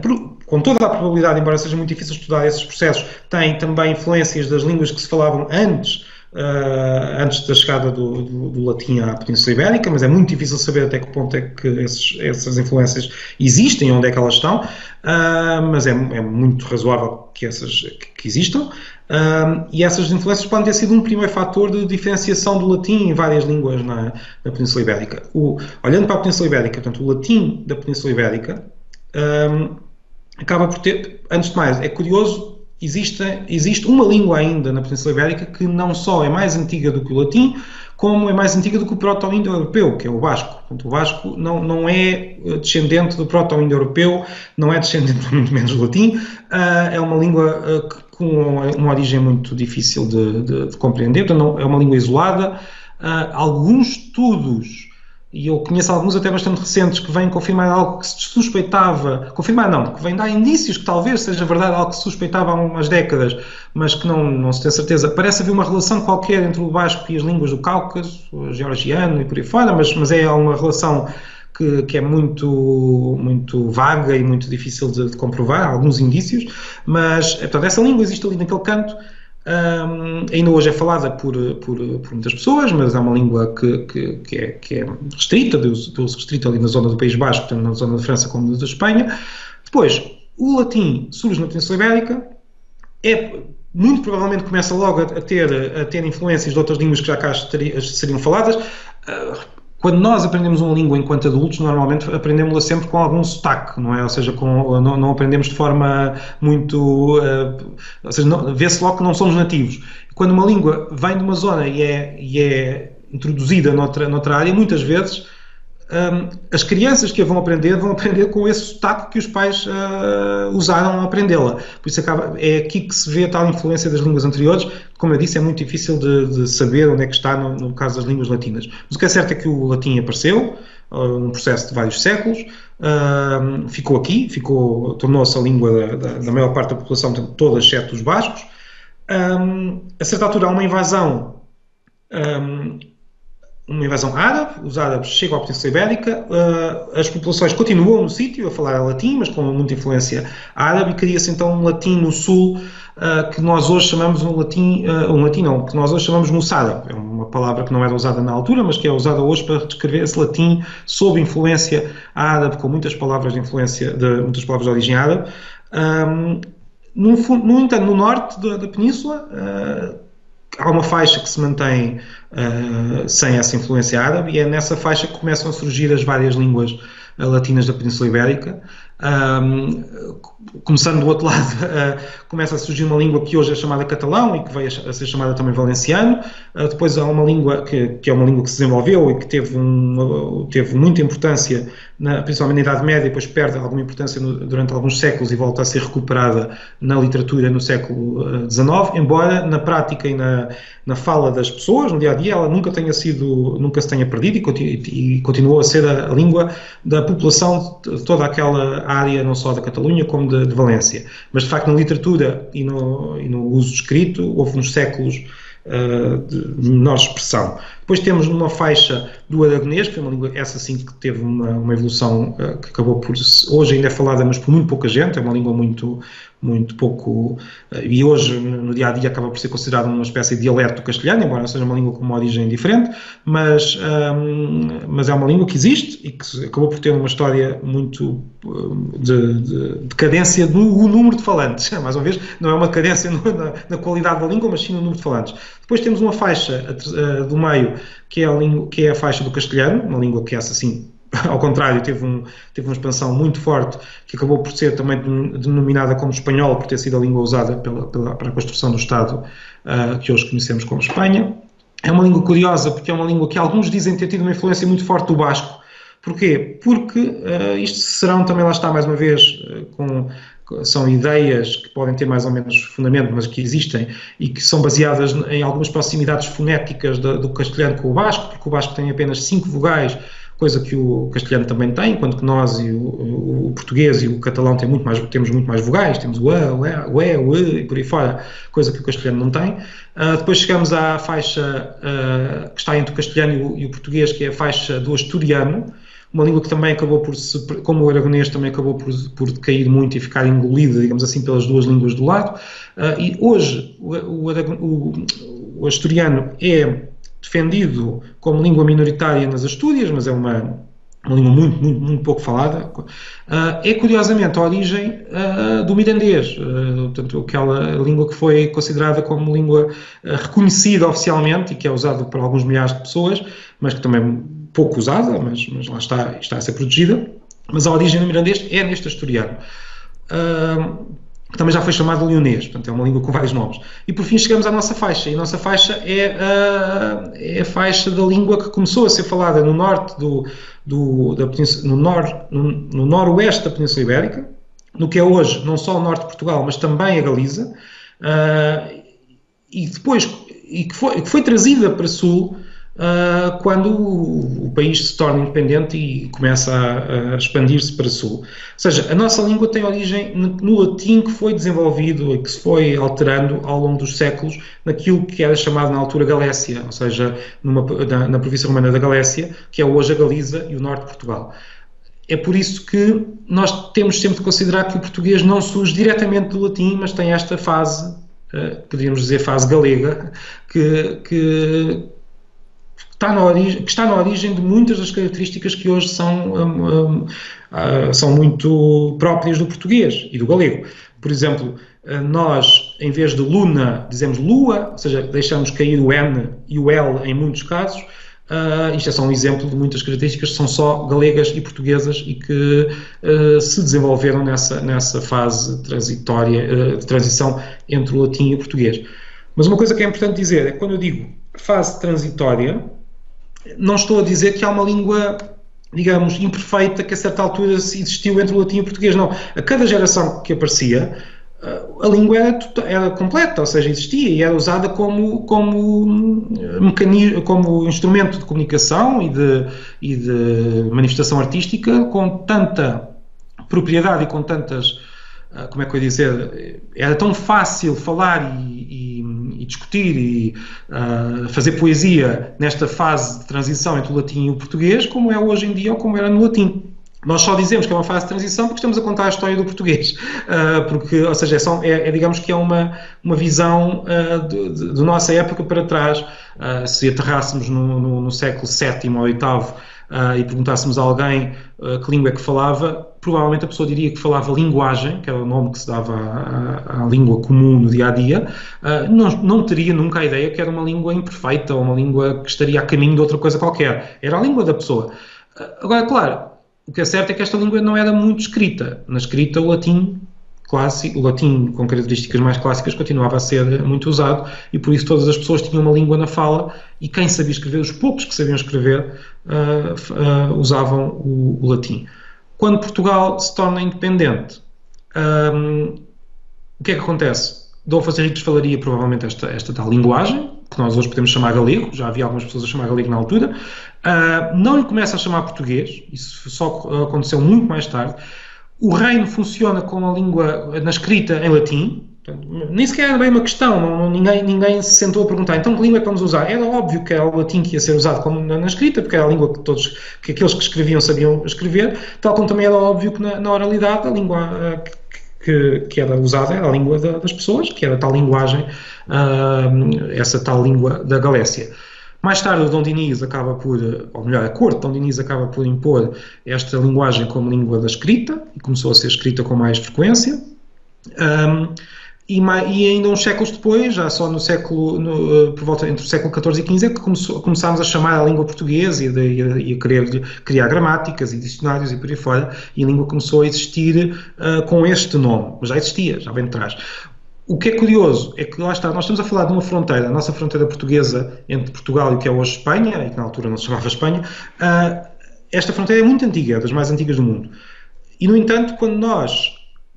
com toda a probabilidade, embora seja muito difícil estudar esses processos, tem também influências das línguas que se falavam antes Uh, antes da chegada do, do, do, latim à Península Ibérica, mas é muito difícil saber até que ponto é que esses, essas influências existem, onde é que elas estão, uh, mas é, é, muito razoável que essas que, que existam, uh, e essas influências podem ter sido um primeiro fator de diferenciação do latim em várias línguas na, na Península Ibérica. O, olhando para a Península Ibérica, portanto, o latim da Península Ibérica acaba por ter, antes de mais, é curioso existe, existe uma língua ainda na Península Ibérica que não só é mais antiga do que o latim, como é mais antiga do que o proto-indo-europeu, que é o basco. Portanto, o basco não, não é eh, descendente do proto-indo-europeu, não é descendente muito menos do latim, uh, é uma língua uh, com uma origem muito difícil de, de, de compreender, não, é uma língua isolada. Alguns estudos e eu conheço alguns até bastante recentes que vêm confirmar algo que se suspeitava, confirmar não, que vêm dar indícios que talvez seja verdade algo que se suspeitava há umas décadas, mas que não, não se tem certeza. Parece haver uma relação qualquer entre o basco e as línguas do Cáucaso, o georgiano e por aí fora, mas, mas é uma relação que, que, é muito, muito vaga e muito difícil de, de comprovar, há alguns indícios, mas portanto, essa língua existe ali naquele canto um, ainda hoje é falada por, por, por, muitas pessoas, mas é uma língua que, que, que, é, que é, restrita, deu-se restrita ali na zona do País Basco, tanto na zona da França como da Espanha. Depois, o latim surge na Península Ibérica, é, muito provavelmente começa logo a, a, ter, a ter influências de outras línguas que já cá seriam faladas. Uh, quando nós aprendemos uma língua enquanto adultos, normalmente aprendemos-la sempre com algum sotaque, não é? Ou seja, com, não, não, aprendemos de forma muito. Uh, ou seja, vê-se logo que não somos nativos. Quando uma língua vem de uma zona e é, e é introduzida noutra, noutra área, muitas vezes um, as crianças que a vão aprender vão aprender com esse sotaque que os pais uh, usaram a aprendê-la. Por isso acaba, é aqui que se vê a tal influência das línguas anteriores. Como eu disse, é muito difícil de, de saber onde é que está no, no, caso das línguas latinas. Mas o que é certo é que o latim apareceu, uh, um processo de vários séculos, uh, ficou aqui, ficou, tornou-se a língua da, da, da, maior parte da população, todas exceto os bascos. Um, a certa altura há uma invasão um, uma invasão árabe, os árabes chegam à Península Ibérica, uh, as populações continuam no sítio a falar latim, mas com muita influência árabe, e cria-se então um latim no sul uh, que nós hoje chamamos um latim, uh, um latim não, que nós hoje chamamos moçárabe. É uma palavra que não era usada na altura, mas que é usada hoje para descrever esse latim sob influência árabe, com muitas palavras de influência, de, muitas palavras de origem árabe. Um, no, no no norte da, da península, há uma faixa que se mantém uh, sem essa influência árabe e é nessa faixa que começam a surgir as várias línguas uh, latinas da Península Ibérica. Um, começando do outro lado, uh, começa a surgir uma língua que hoje é chamada catalão e que veio a ser chamada também valenciano. Uh, depois há uma língua que, que, é uma língua que se desenvolveu e que teve, um, teve muita importância, na, principalmente na Idade Média, e depois perde alguma importância no, durante alguns séculos e volta a ser recuperada na literatura no século XIX, uh, embora na prática e na, na fala das pessoas, no dia a dia, ela nunca tenha sido, nunca se tenha perdido e, continu, e continuou a ser a, a língua da população de toda aquela área, não só da Catalunha, como de, de Valência. Mas, de facto, na literatura e no, e no uso escrito, houve uns séculos uh, de menor expressão. Depois temos uma faixa do aragonês, que é uma essa sim que teve uma, uma evolução uh, que acabou por, hoje ainda é falada, mas por muito pouca gente, é uma língua muito, muito pouco, uh, e hoje no dia a dia acaba por ser considerada uma espécie de dialeto castelhano, embora seja uma língua com uma origem diferente, mas, um, mas é uma língua que existe e que acabou por ter uma história muito de, de decadência no número de falantes, mais uma vez, não é uma decadência na, na, qualidade da língua, mas sim no número de falantes. Depois temos uma faixa uh, do meio que é, a língua, que é a faixa do castelhano, uma língua que essa sim ao contrário, teve, um, teve uma expansão muito forte, que acabou por ser também denominada como espanhol, por ter sido a língua usada pela, pela para a construção do Estado uh, que hoje conhecemos como Espanha. É uma língua curiosa, porque é uma língua que alguns dizem ter tido uma influência muito forte do basco. Porquê? Porque uh, isto serão também, lá está mais uma vez, uh, com são ideias que podem ter mais ou menos fundamento, mas que existem e que são baseadas em algumas proximidades fonéticas do, do castelhano com o basco, porque o basco tem apenas cinco vogais, coisa que o castelhano também tem, enquanto que nós e o, o, português e o catalão tem muito mais, temos muito mais vogais, temos o A, o E, o E, o E e por aí fora, coisa que o castelhano não tem. Uh, depois chegamos à faixa uh, que está entre o castelhano e o, e o, português, que é a faixa do asturiano, uma língua que também acabou por, se, como o aragonês, também acabou por, por cair muito e ficar engolida, digamos assim, pelas duas línguas do lado. Uh, e hoje o, o, o, asturiano é defendido como língua minoritária nas Astúrias, mas é uma, uma língua muito, muito, muito pouco falada, uh, é curiosamente a origem uh, do mirandês, uh, portanto, aquela língua que foi considerada como língua reconhecida oficialmente e que é usada por alguns milhares de pessoas, mas que também pouco usada, mas, mas lá está, está a ser protegida. Mas a origem do mirandês é neste asturiano. Uh, também já foi chamado leonês, portanto é uma língua com vários nomes. E por fim chegamos à nossa faixa, e a nossa faixa é a, é a faixa da língua que começou a ser falada no norte do, do da no, nor, no, no noroeste da Península Ibérica, no que é hoje não só o norte de Portugal, mas também a Galiza, uh, e depois e que foi, que foi trazida para sul uh, quando o, o, país se torna independente e começa a, a expandir-se para sul. Ou seja, a nossa língua tem origem no, no latim que foi desenvolvido e que se foi alterando ao longo dos séculos naquilo que era chamado na altura Galécia, ou seja, numa, na, na província romana da Galécia, que é hoje a Galiza e o norte de Portugal. É por isso que nós temos sempre de considerar que o português não surge diretamente do latim, mas tem esta fase, uh, poderíamos dizer fase galega, que, que, está na origem, que está na origem de muitas das características que hoje são, um, um, uh, são muito próprias do português e do galego. Por exemplo, uh, nós, em vez de luna, dizemos lua, ou seja, deixamos cair o N e o L em muitos casos. Uh, isto é só um exemplo de muitas características que são só galegas e portuguesas e que uh, se desenvolveram nessa, nessa fase transitória, uh, de transição entre o latim e o português. Mas uma coisa que é importante dizer é que quando eu digo fase transitória, não estou a dizer que há uma língua, digamos, imperfeita que a certa altura existiu entre o latim e o português. Não. A cada geração que aparecia, eh, a língua era, era, completa, ou seja, existia e era usada como, como, mecanismo, como instrumento de comunicação e de, e de manifestação artística com tanta propriedade e com tantas ah, como é que eu ia dizer, era tão fácil falar e, e, e discutir e uh, fazer poesia nesta fase de transição entre o latim e o português, como é hoje em dia ou como era no latim. Nós só dizemos que é uma fase de transição porque estamos a contar a história do português, uh, porque, ou seja, é, só, é, é, digamos que é uma, uma visão uh, da nossa época para trás. Uh, se aterrássemos no, no, no século VII ou VIII uh, e perguntássemos a alguém uh, que língua é que falava, provavelmente a pessoa diria que falava linguagem, que era o nome que se dava à, língua comum no dia a dia, uh, não, não teria nunca a ideia que era uma língua imperfeita ou uma língua que estaria a caminho de outra coisa qualquer. Era a língua da pessoa. agora, claro, o que é certo é que esta língua não era muito escrita. Na escrita, o latim clássico, o latim com características mais clássicas continuava a ser muito usado e por isso todas as pessoas tinham uma língua na fala e quem sabia escrever, os poucos que sabiam escrever, uh, uh, usavam o, o, latim. Quando Portugal se torna independente, um, o que é que acontece? Dom Henriques falaria provavelmente esta, esta tal linguagem, que nós hoje podemos chamar galego, já havia algumas pessoas a chamar galego na altura, uh, não lhe começa a chamar português, isso só aconteceu muito mais tarde, o reino funciona com a língua na escrita em latim, Portanto, nem sequer era bem uma questão, não, ninguém, ninguém se sentou a perguntar então que língua é que vamos usar. Era óbvio que era o latim que ia ser usado como na, na, escrita, porque era a língua que todos, que aqueles que escreviam sabiam escrever, tal como também era óbvio que na, na oralidade a língua uh, que, que, era usada era a língua da, das pessoas, que era a tal linguagem, uh, essa tal língua da Galécia. Mais tarde, o Dom Diniz acaba por, ou melhor, a corte de Dom Diniz acaba por impor esta linguagem como língua da escrita, e começou a ser escrita com mais frequência. Um, e, e, ainda uns séculos depois, já só no século, no, por volta entre o século XIV e XV, é que começou, começámos a chamar a língua portuguesa e, de, e, a, querer criar gramáticas e dicionários e por aí fora, e a língua começou a existir uh, com este nome, mas já existia, já vem de trás. O que é curioso é que lá está, nós estamos a falar de uma fronteira, a nossa fronteira portuguesa entre Portugal e o que é hoje Espanha, e que na altura não se chamava Espanha, uh, esta fronteira é muito antiga, é das mais antigas do mundo. E, no entanto, quando nós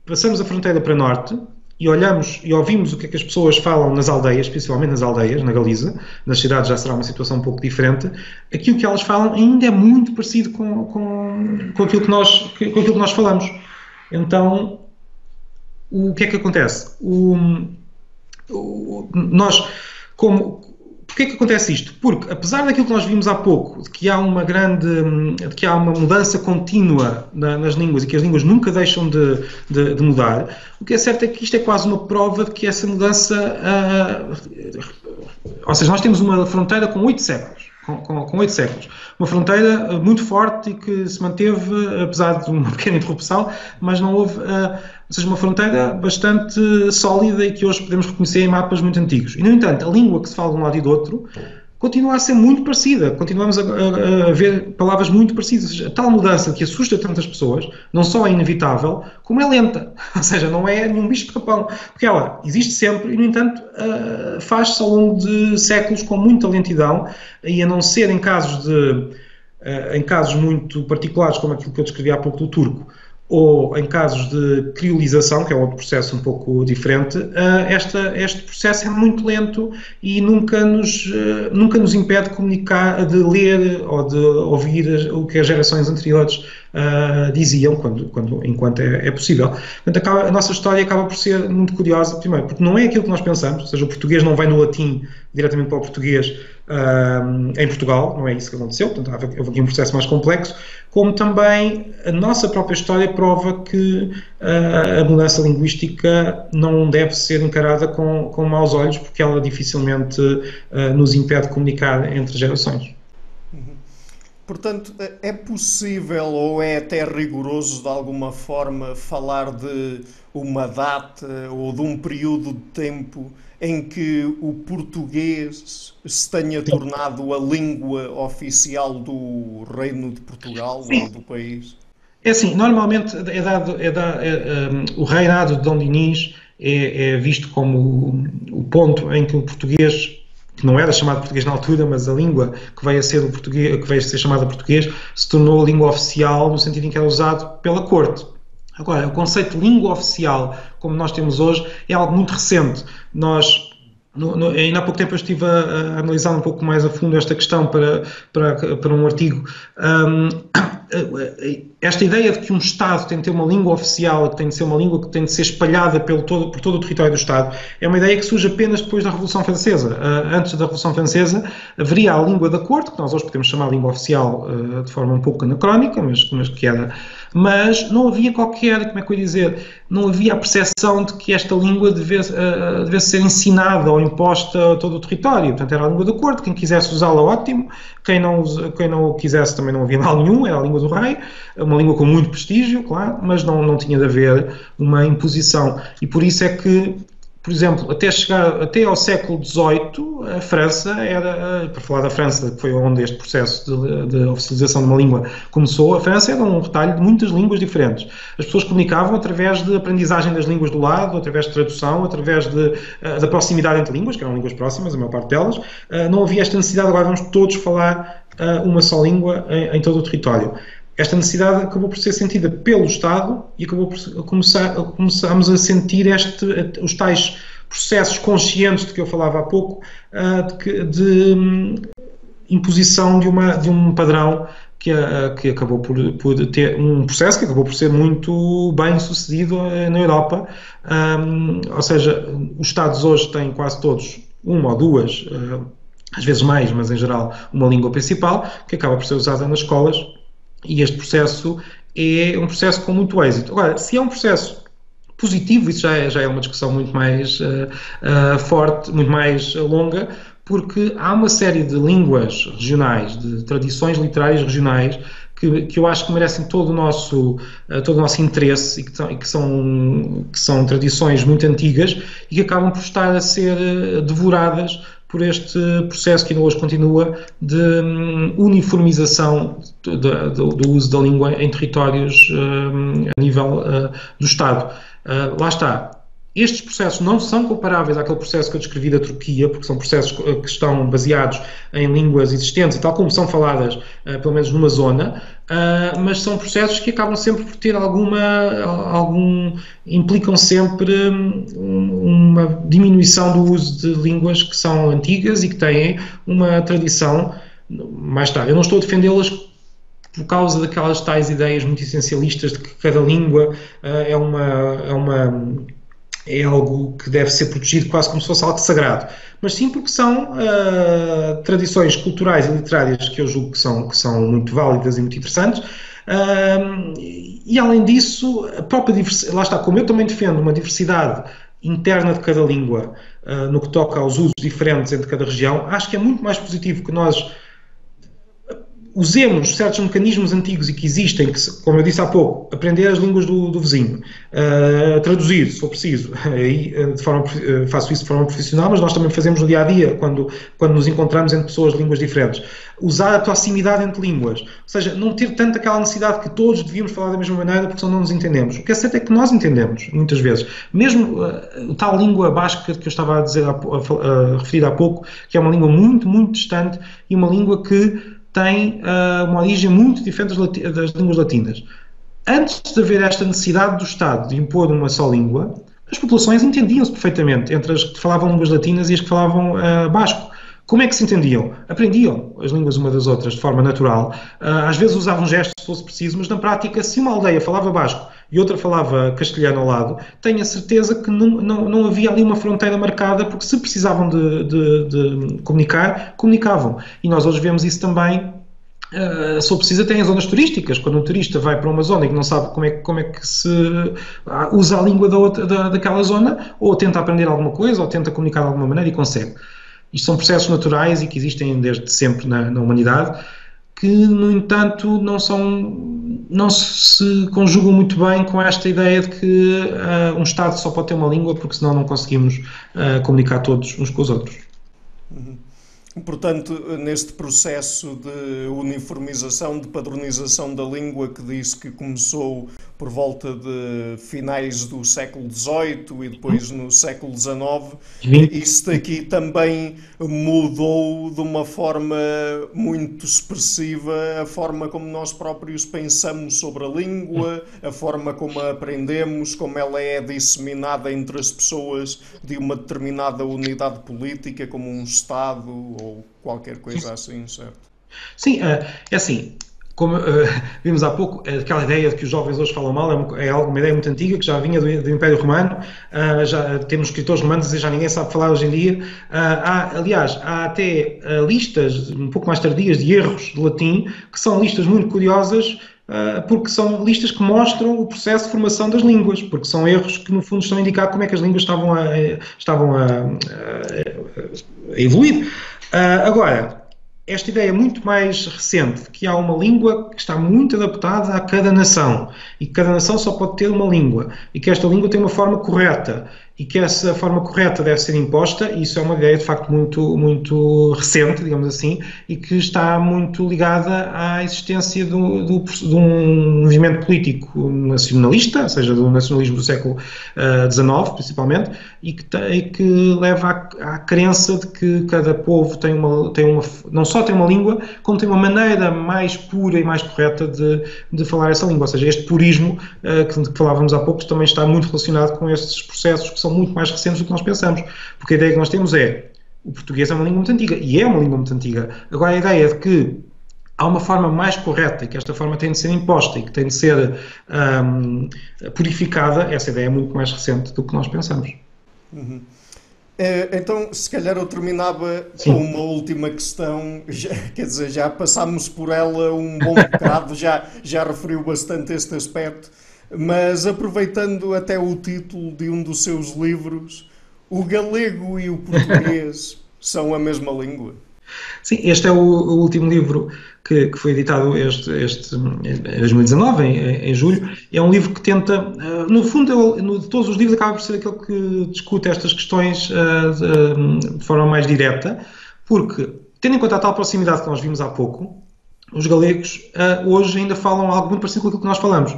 passamos a fronteira para norte e olhamos e ouvimos o que é que as pessoas falam nas aldeias, principalmente nas aldeias, na Galiza, nas cidades já será uma situação um pouco diferente, aquilo que elas falam ainda é muito parecido com, com, com, aquilo, que nós, com aquilo que nós falamos. Então, o que é que acontece? O, o, nós, como, Porquê que acontece isto? Porque, apesar daquilo que nós vimos há pouco, de que há uma grande, de que há uma mudança contínua na, nas línguas e que as línguas nunca deixam de, de, de, mudar, o que é certo é que isto é quase uma prova de que essa mudança, uh, ou seja, nós temos uma fronteira com oito séculos com oito séculos. Uma fronteira uh, muito forte e que se manteve, apesar de uma pequena interrupção, mas não houve, uh, ou seja, uma fronteira bastante sólida e que hoje podemos reconhecer em mapas muito antigos. E, no entanto, a língua que se fala de um lado e do outro continua a ser muito parecida. Continuamos a, a, a, ver palavras muito parecidas. A tal mudança que assusta tantas pessoas não só é inevitável, como é lenta. Ou seja, não é nenhum bicho de papão. Porque ela existe sempre e, no entanto, uh, faz-se ao longo de séculos com muita lentidão e a não ser em casos de. Uh, em casos muito particulares, como aquilo que eu descrevi há pouco do turco, ou em casos de criolização, que é outro processo um pouco diferente, uh, esta, este processo é muito lento e nunca nos, uh, nunca nos impede de comunicar, de ler ou de ouvir o que as gerações anteriores uh, diziam, quando, quando, enquanto é, é possível. Portanto, acaba, a nossa história acaba por ser muito curiosa, primeiro, porque não é aquilo que nós pensamos, ou seja, o português não vai no latim diretamente para o português em Portugal, não é isso que aconteceu, portanto, houve aqui um processo mais complexo, como também a nossa própria história prova que uh, a mudança linguística não deve ser encarada com, com maus olhos, porque ela dificilmente uh, nos impede de comunicar entre gerações. Uhum. Portanto, é possível ou é até rigoroso de alguma forma falar de uma data ou de um período de tempo em que o português se tenha tornado a língua oficial do Reino de Portugal Sim. ou do país? É assim, normalmente é dado, é dado é, um, o reinado de Dom Dinis é, é visto como o, o, ponto em que o português que não era chamado português na altura, mas a língua que veio a ser o português, que veio a ser chamada português, se tornou a língua oficial no sentido em que era usado pela corte. Agora, o conceito de língua oficial, como nós temos hoje, é algo muito recente. Nós no, no, ainda há pouco tempo eu estive a, a, analisar um pouco mais a fundo esta questão para, para, para um artigo. Um, esta ideia de que um Estado tem de ter uma língua oficial, que tem de ser uma língua que tem de ser espalhada pelo todo, por todo o território do Estado, é uma ideia que surge apenas depois da Revolução Francesa. Uh, antes da Revolução Francesa haveria a língua da corte, que nós hoje podemos chamar língua oficial uh, de forma um pouco anacrónica, mas, mas que era mas não havia qualquer, como é que eu ia dizer, não havia a percepção de que esta língua devesse, uh, devesse ser ensinada ou imposta a todo o território. Portanto, era a língua da corte, quem quisesse usá-la, ótimo, quem não, quem não quisesse também não havia mal nenhum, era a língua do rei, uma língua com muito prestígio, claro, mas não, não tinha de haver uma imposição. E por isso é que por exemplo, até chegar até ao século XVIII, a França era, para falar da França, que foi onde este processo de, de, oficialização de uma língua começou, a França era um retalho de muitas línguas diferentes. As pessoas comunicavam através de aprendizagem das línguas do lado, através de tradução, através de, eh, da proximidade entre línguas, que eram línguas próximas, a maior parte delas. Eh, não havia esta necessidade, agora vamos todos falar eh, uma só língua em, em todo o território esta necessidade acabou por ser sentida pelo Estado e acabou por começar, começamos a sentir este, os tais processos conscientes de que eu falava há pouco, ah, de, de hum, imposição de, uma, de um padrão que, ah, que acabou por, por, ter um processo que acabou por ser muito bem sucedido ah, na Europa. Um, ou seja, os Estados hoje têm quase todos uma ou duas, às vezes mais, mas em geral uma língua principal, que acaba por ser usada nas escolas e este processo é um processo com muito êxito. Agora, se é um processo positivo, isso já é, já é uma discussão muito mais uh, uh, forte, muito mais longa, porque há uma série de línguas regionais, de tradições literárias regionais, que, que eu acho que merecem todo o nosso, uh, todo o nosso interesse e que, e que, são, que são tradições muito antigas e que acabam por estar a ser devoradas por este processo que ainda hoje continua de hum, uniformização do, do, do, uso da língua em territórios um, a nível uh, do Estado. Uh, lá está. Estes processos não são comparáveis àquele processo que eu descrevi da Turquia, porque são processos que estão baseados em línguas existentes e tal como são faladas, uh, pelo menos numa zona, uh, mas são processos que acabam sempre por ter alguma, algum, implicam sempre uma diminuição do uso de línguas que são antigas e que têm uma tradição mais tarde. Eu não estou a defendê-las por causa daquelas tais ideias muito essencialistas de que cada língua uh, é uma, é uma é algo que deve ser protegido quase como se fosse algo sagrado, mas sim porque são uh, tradições culturais e literárias que eu julgo que são, que são muito válidas e muito interessantes. Uh, e além disso, a própria diversidade, lá está, como eu também defendo uma diversidade interna de cada língua uh, no que toca aos usos diferentes entre cada região, acho que é muito mais positivo que nós usemos certos mecanismos antigos e que existem, que, como eu disse há pouco, aprender as línguas do, do vizinho, uh, traduzir, se for preciso, aí de forma, uh, faço isso de forma profissional, mas nós também fazemos no dia a dia, quando, quando nos encontramos entre pessoas de línguas diferentes. Usar a proximidade entre línguas, ou seja, não ter tanto aquela necessidade que todos devíamos falar da mesma maneira porque senão não nos entendemos. O que é certo é que nós entendemos, muitas vezes. Mesmo uh, tal língua basca que eu estava a dizer, a, a, a, referir há pouco, que é uma língua muito, muito distante e uma língua que tem uh, uma origem muito diferente das, das, línguas latinas. Antes de haver esta necessidade do Estado de impor uma só língua, as populações entendiam-se perfeitamente entre as que falavam línguas latinas e as que falavam uh, basco. Como é que se entendiam? Aprendiam as línguas uma das outras de forma natural. Uh, às vezes usavam gestos se fosse preciso, mas na prática, se uma aldeia falava basco e outra falava castelhano ao lado, tenho a certeza que não, não, não havia ali uma fronteira marcada, porque se precisavam de, de, de comunicar, comunicavam. E nós hoje vemos isso também Uh, se for preciso, até em zonas turísticas. Quando um turista vai para uma zona e que não sabe como é, como é que se uh, usa a língua da outra, da, daquela zona, ou tenta aprender alguma coisa, ou tenta comunicar de alguma maneira e consegue. Isto são processos naturais e que existem desde sempre na, na humanidade, que, no entanto, não, são, não se conjugam muito bem com esta ideia de que uh, um Estado só pode ter uma língua, porque senão não conseguimos uh, comunicar todos uns com os outros. Uhum. Portanto, neste processo de uniformização, de padronização da língua que disse que começou por volta de finais do século XVIII e depois no século XIX, isso daqui também mudou de uma forma muito expressiva a forma como nós próprios pensamos sobre a língua, a forma como a aprendemos, como ela é disseminada entre as pessoas de uma determinada unidade política, como um Estado ou qualquer coisa assim, certo? Sim, é assim, como uh, vimos há pouco, aquela ideia de que os jovens hoje falam mal é, é algo, uma ideia muito antiga, que já vinha do, do Império Romano, uh, já temos escritores romanos e já ninguém sabe falar hoje em dia. Uh, há, aliás, há até listas um pouco mais tardias de erros de latim, que são listas muito curiosas, porque são listas que mostram o processo de formação das línguas, porque são erros que no fundo estão a indicar como é que as línguas estavam a, estavam a, a evoluir. agora, esta ideia muito mais recente que há uma língua que está muito adaptada a cada nação e que cada nação só pode ter uma língua e que esta língua tem uma forma correta e que essa forma correta deve ser imposta, e isso é uma ideia de facto muito, muito recente, digamos assim, e que está muito ligada à existência do, do, de um movimento político nacionalista, ou seja, do nacionalismo do século XIX, uh, eh, principalmente, e que, e que leva à, à, crença de que cada povo tem uma, tem uma, não só tem uma língua, como tem uma maneira mais pura e mais correta de, de falar essa língua, ou seja, este purismo uh, que, que falávamos há pouco também está muito relacionado com estes processos que são são muito mais recentes do que nós pensamos. Porque a ideia que nós temos é o português é uma língua muito antiga, e é uma língua muito antiga. Agora, a ideia de que há uma forma mais correta e que esta forma tem de ser imposta e que tem de ser um, purificada, essa ideia é muito mais recente do que nós pensamos. Uhum. É, então, se calhar eu terminava Sim. com uma última questão, já, quer dizer, já passámos por ela um bom bocado, já, já referiu bastante este aspecto. Mas aproveitando até o título de um dos seus livros, o galego e o português são a mesma língua? Sim, este é o, o último livro que, que, foi editado este, este, em 2019, em, em, julho. É um livro que tenta, eh, no fundo, no, de todos os livros, acaba por ser aquele que discute estas questões uh, de, de, forma mais direta, porque, tendo em conta a tal proximidade que nós vimos há pouco, os galegos uh, hoje ainda falam algo muito parecido com aquilo que nós falamos.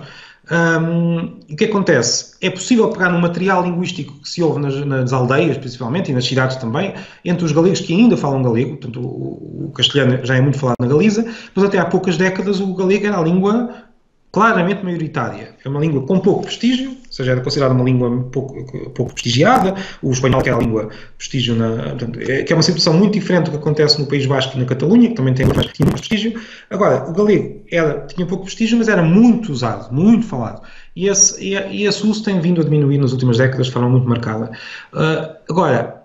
Um, o que acontece? É possível pegar no material linguístico que se ouve nas, nas, aldeias, principalmente, e nas cidades também, entre os galegos que ainda falam galego, portanto, o, o castelhano já é muito falado na Galiza, mas até há poucas décadas o galego era a língua claramente maioritária. É uma língua com pouco prestígio, ou seja, era considerada uma língua pouco, pouco prestigiada. O espanhol, que era a língua prestígio, na, portanto, é, que é uma situação muito diferente do que acontece no País Basco e na Catalunha, que também tem mais prestígio. Agora, o galego era, tinha pouco prestígio, mas era muito usado, muito falado. E esse, e, esse uso tem vindo a diminuir nas últimas décadas de forma muito marcada. Uh, agora,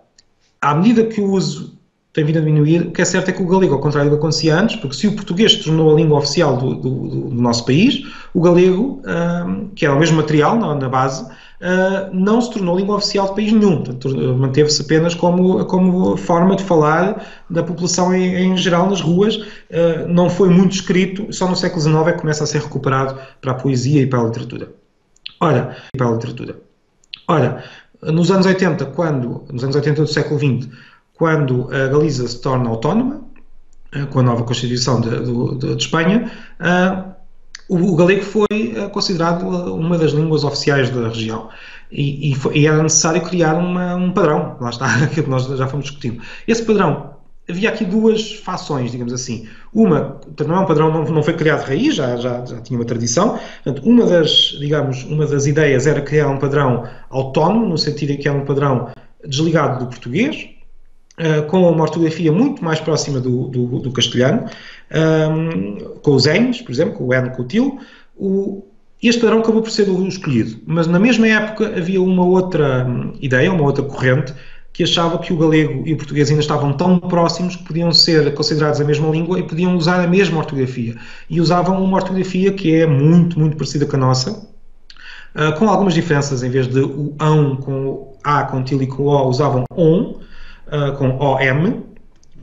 à medida que o uso tem vindo a diminuir. O que é certo é que o galego, ao contrário do que acontecia antes, porque se o português se tornou a língua oficial do, do, do nosso país, o galego, que era o mesmo material na, na base, não se tornou língua oficial de país nenhum. Manteve-se apenas como, como forma de falar da população em, em geral nas ruas. não foi muito escrito, só no século XIX é que começa a ser recuperado para a poesia e para a literatura. Ora, para a literatura. Ora, nos anos 80, quando, nos anos 80 do século XX, quando a Galiza se torna autónoma, eh, com a nova Constituição de, de, de Espanha, uh, o, galego foi eh, considerado uma das línguas oficiais da região. E, e, foi, e era necessário criar uma, um padrão, lá está, aquilo que nós já fomos discutindo. Esse padrão, havia aqui duas fações, digamos assim. Uma, não é um padrão, não, não foi criado de raiz, já, já, já tinha uma tradição. Portanto, uma das, digamos, uma das ideias era criar um padrão autónomo, no sentido em que era um padrão desligado do português, Uh, com uma ortografia muito mais próxima do, do, do castelhano, um, com os N's, por exemplo, com o N com o til, o, este padrão acabou por ser o escolhido. Mas na mesma época havia uma outra hum, ideia, uma outra corrente, que achava que o galego e o português ainda estavam tão próximos que podiam ser considerados a mesma língua e podiam usar a mesma ortografia. E usavam uma ortografia que é muito, muito parecida com a nossa, uh, com algumas diferenças. Em vez de o ão com o A, com til e com o O, usavam on, uh, com OM,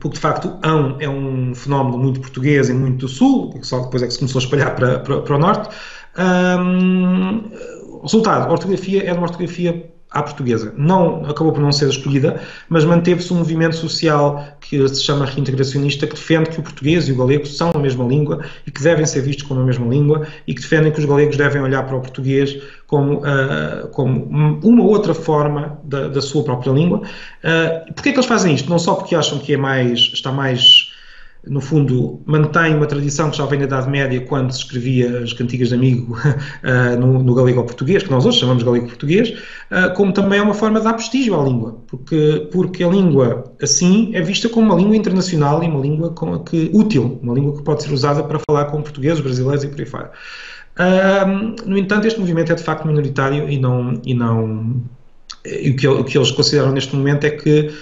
porque de facto ão é um fenómeno muito português e muito do sul, só depois é que se começou a espalhar para, para, para o norte. Um, resultado, a ortografia é uma ortografia à portuguesa. Não, acabou por não ser escolhida, mas manteve-se um movimento social que se chama reintegracionista, que defende que o português e o galego são a mesma língua e que devem ser vistos como a mesma língua e que defendem que os galegos devem olhar para o português como, uh, como uma outra forma da, da sua própria língua. Uh, Porquê é que eles fazem isto? Não só porque acham que é mais, está mais no fundo, mantém uma tradição que já vem da Idade Média, quando se escrevia as cantigas de amigo uh, no, no galego-português, que nós hoje chamamos galego-português, uh, como também é uma forma de dar prestígio à língua, porque, porque a língua, assim, é vista como uma língua internacional e uma língua com, que, útil, uma língua que pode ser usada para falar com portugueses, brasileiros e por aí fora. Uh, no entanto, este movimento é de facto minoritário e não. E não e o, que, o que eles consideram neste momento é que eh,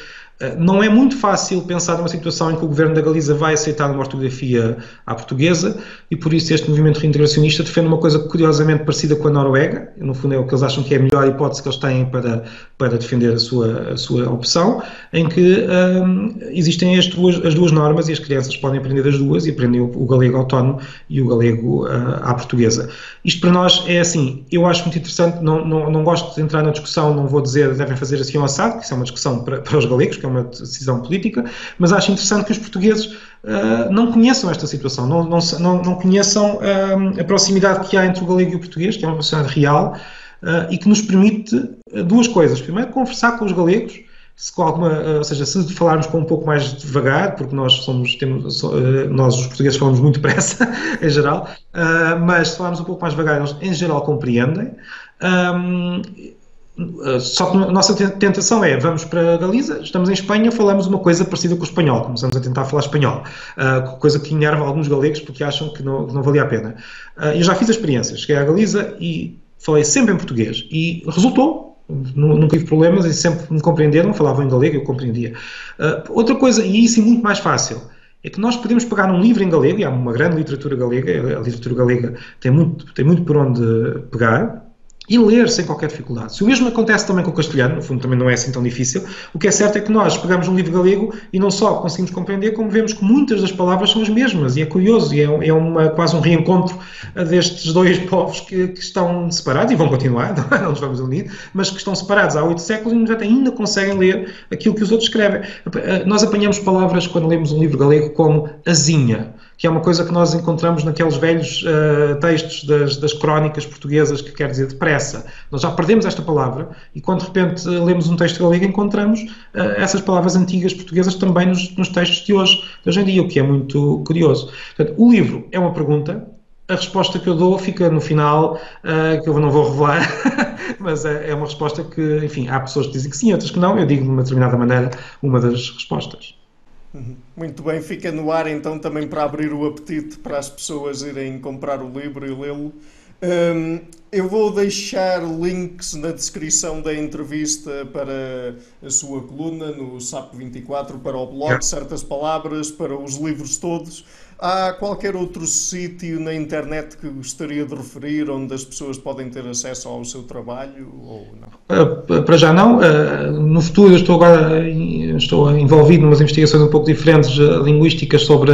não é muito fácil pensar numa situação em que o governo da Galiza vai aceitar uma ortografia à portuguesa e por isso este movimento reintegracionista defende uma coisa curiosamente parecida com a Noruega, no fundo é o que eles acham que é a melhor hipótese que eles têm para, para defender a sua, a sua opção, em que um, existem as duas, as duas normas e as crianças podem aprender as duas e aprendem o, o galego autónomo e o galego uh, à portuguesa. Isto para nós é assim, eu acho muito interessante, não, não, não gosto de entrar na discussão, não vou dizer devem fazer assim ou assado, que isso é uma discussão para, para os galegos, que é uma decisão política, mas acho interessante que os portugueses uh, não conheçam esta situação, não, não, não, conheçam uh, a proximidade que há entre o galego e o português, que é uma proximidade real, uh, e que nos permite duas coisas. Primeiro, conversar com os galegos, se com alguma, ou seja, se falarmos com um pouco mais devagar, porque nós somos, temos, nós os portugueses falamos muito depressa, em geral, mas se falarmos um pouco mais devagar, eles em geral compreendem. Um, só que a nossa tentação é, vamos para a Galiza, estamos em Espanha, falamos uma coisa parecida com o espanhol, começamos a tentar falar espanhol, uh, coisa que enerva alguns galegos porque acham que não, que não valia a pena. Uh, eu já fiz a experiência, cheguei à Galiza e falei sempre em português e resultou, nunca tive problemas e sempre me compreenderam, falavam em galego, eu compreendia. Uh, outra coisa, e isso é muito mais fácil, é que nós podemos pegar num livro em galego, e há uma grande literatura galega, a literatura galega tem muito, tem muito por onde pegar, e ler sem qualquer dificuldade. Se o mesmo acontece também com o castelhano, no fundo também não é assim tão difícil, o que é certo é que nós pegamos um livro galego e não só conseguimos compreender, como vemos que muitas das palavras são as mesmas, e é curioso, e é, é uma, quase um reencontro destes dois povos que, que, estão separados, e vão continuar, não, é? não nos vamos unir, mas que estão separados há oito séculos e ainda conseguem ler aquilo que os outros escrevem. Nós apanhamos palavras, quando lemos um livro galego, como azinha, que é uma coisa que nós encontramos naqueles velhos uh, textos das, das, crónicas portuguesas, que quer dizer depressa. Nós já perdemos esta palavra e quando de repente lemos um texto galego encontramos uh, essas palavras antigas portuguesas também nos, nos textos de hoje, de hoje em dia, o que é muito curioso. Portanto, o livro é uma pergunta, a resposta que eu dou fica no final, uh, que eu não vou revelar, mas é, é, uma resposta que, enfim, há pessoas que dizem que sim, outras que não. Eu digo de uma determinada maneira uma das respostas. Uhum. Muito bem, fica no ar então também para abrir o apetite para as pessoas irem comprar o livro e lê-lo. Um, eu vou deixar links na descrição da entrevista para a sua coluna no SAP24, para o blog, certas palavras, para os livros todos. Há qualquer outro sítio na internet que gostaria de referir onde as pessoas podem ter acesso ao seu trabalho ou não? Uh, para já não. Uh, no futuro estou agora estou envolvido em umas investigações um pouco diferentes uh, linguísticas sobre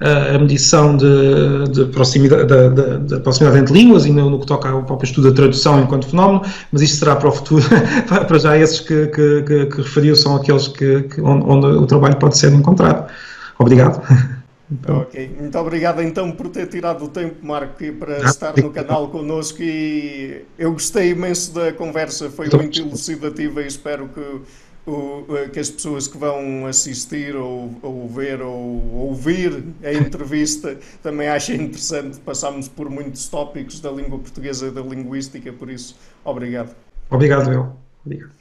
a, medição de, de proximidade, da, da, da, proximidade entre línguas e no, que toca ao próprio estudo da tradução enquanto fenómeno, mas isto será para o futuro. para já esses que, que, que, que referiu são aqueles que, que onde, onde o trabalho pode ser encontrado. Obrigado. Então... Ok, muito obrigado então por ter tirado o tempo, Marco, para ah, estar no canal connosco e eu gostei imenso da conversa, foi muito elucidativa e espero que, o, que as pessoas que vão assistir ou, ou ver ou ouvir a entrevista também achem interessante. Passámos por muitos tópicos da língua portuguesa e da linguística, por isso, obrigado. Obrigado, eu. Obrigado.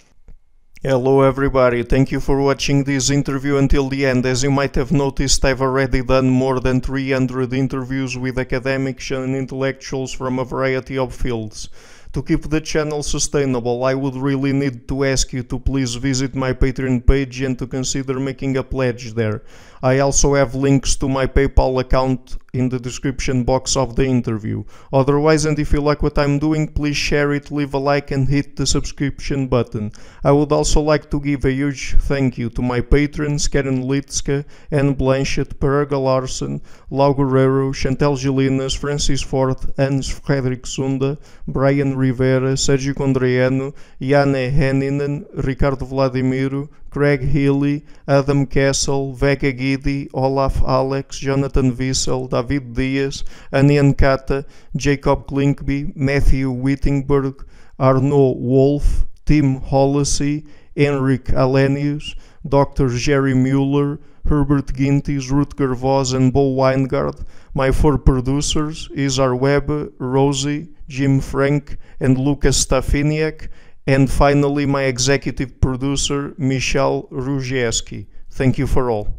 Hello everybody, thank you for watching this interview until the end. As you might have noticed, I've already done more than 300 interviews with academics and intellectuals from a variety of fields. To keep the channel sustainable, I would really need to ask you to please visit my Patreon page and to consider making a pledge there. I also have links to my PayPal account in the description box of the interview. Otherwise, and if you like what I'm doing, please share it, leave a like, and hit the subscription button. I would also like to give a huge thank you to my patrons Karen Litska, Anne Blanchett, Paraga Larson, Lau Guerrero, Chantel Gilinas, Francis Ford, Hans Frederick Sunda, Brian Rivera, Sergio Condriano, Jane Henninen, Ricardo Vladimiro, Craig Healy, Adam Castle, Vega Giddy, Olaf Alex, Jonathan Wiesel, David Dias, Anian Kata, Jacob Klinkby, Matthew Wittingberg, Arnaud Wolf, Tim Hollacy, Henrik Alenius, Dr. Jerry Mueller, Herbert Gintis, Rutger Voss, and Bo Weingard. My four producers, Isar Webb, Rosie, Jim Frank, and Lucas Stafiniak. And finally, my executive producer, Michel Rugieski. Thank you for all.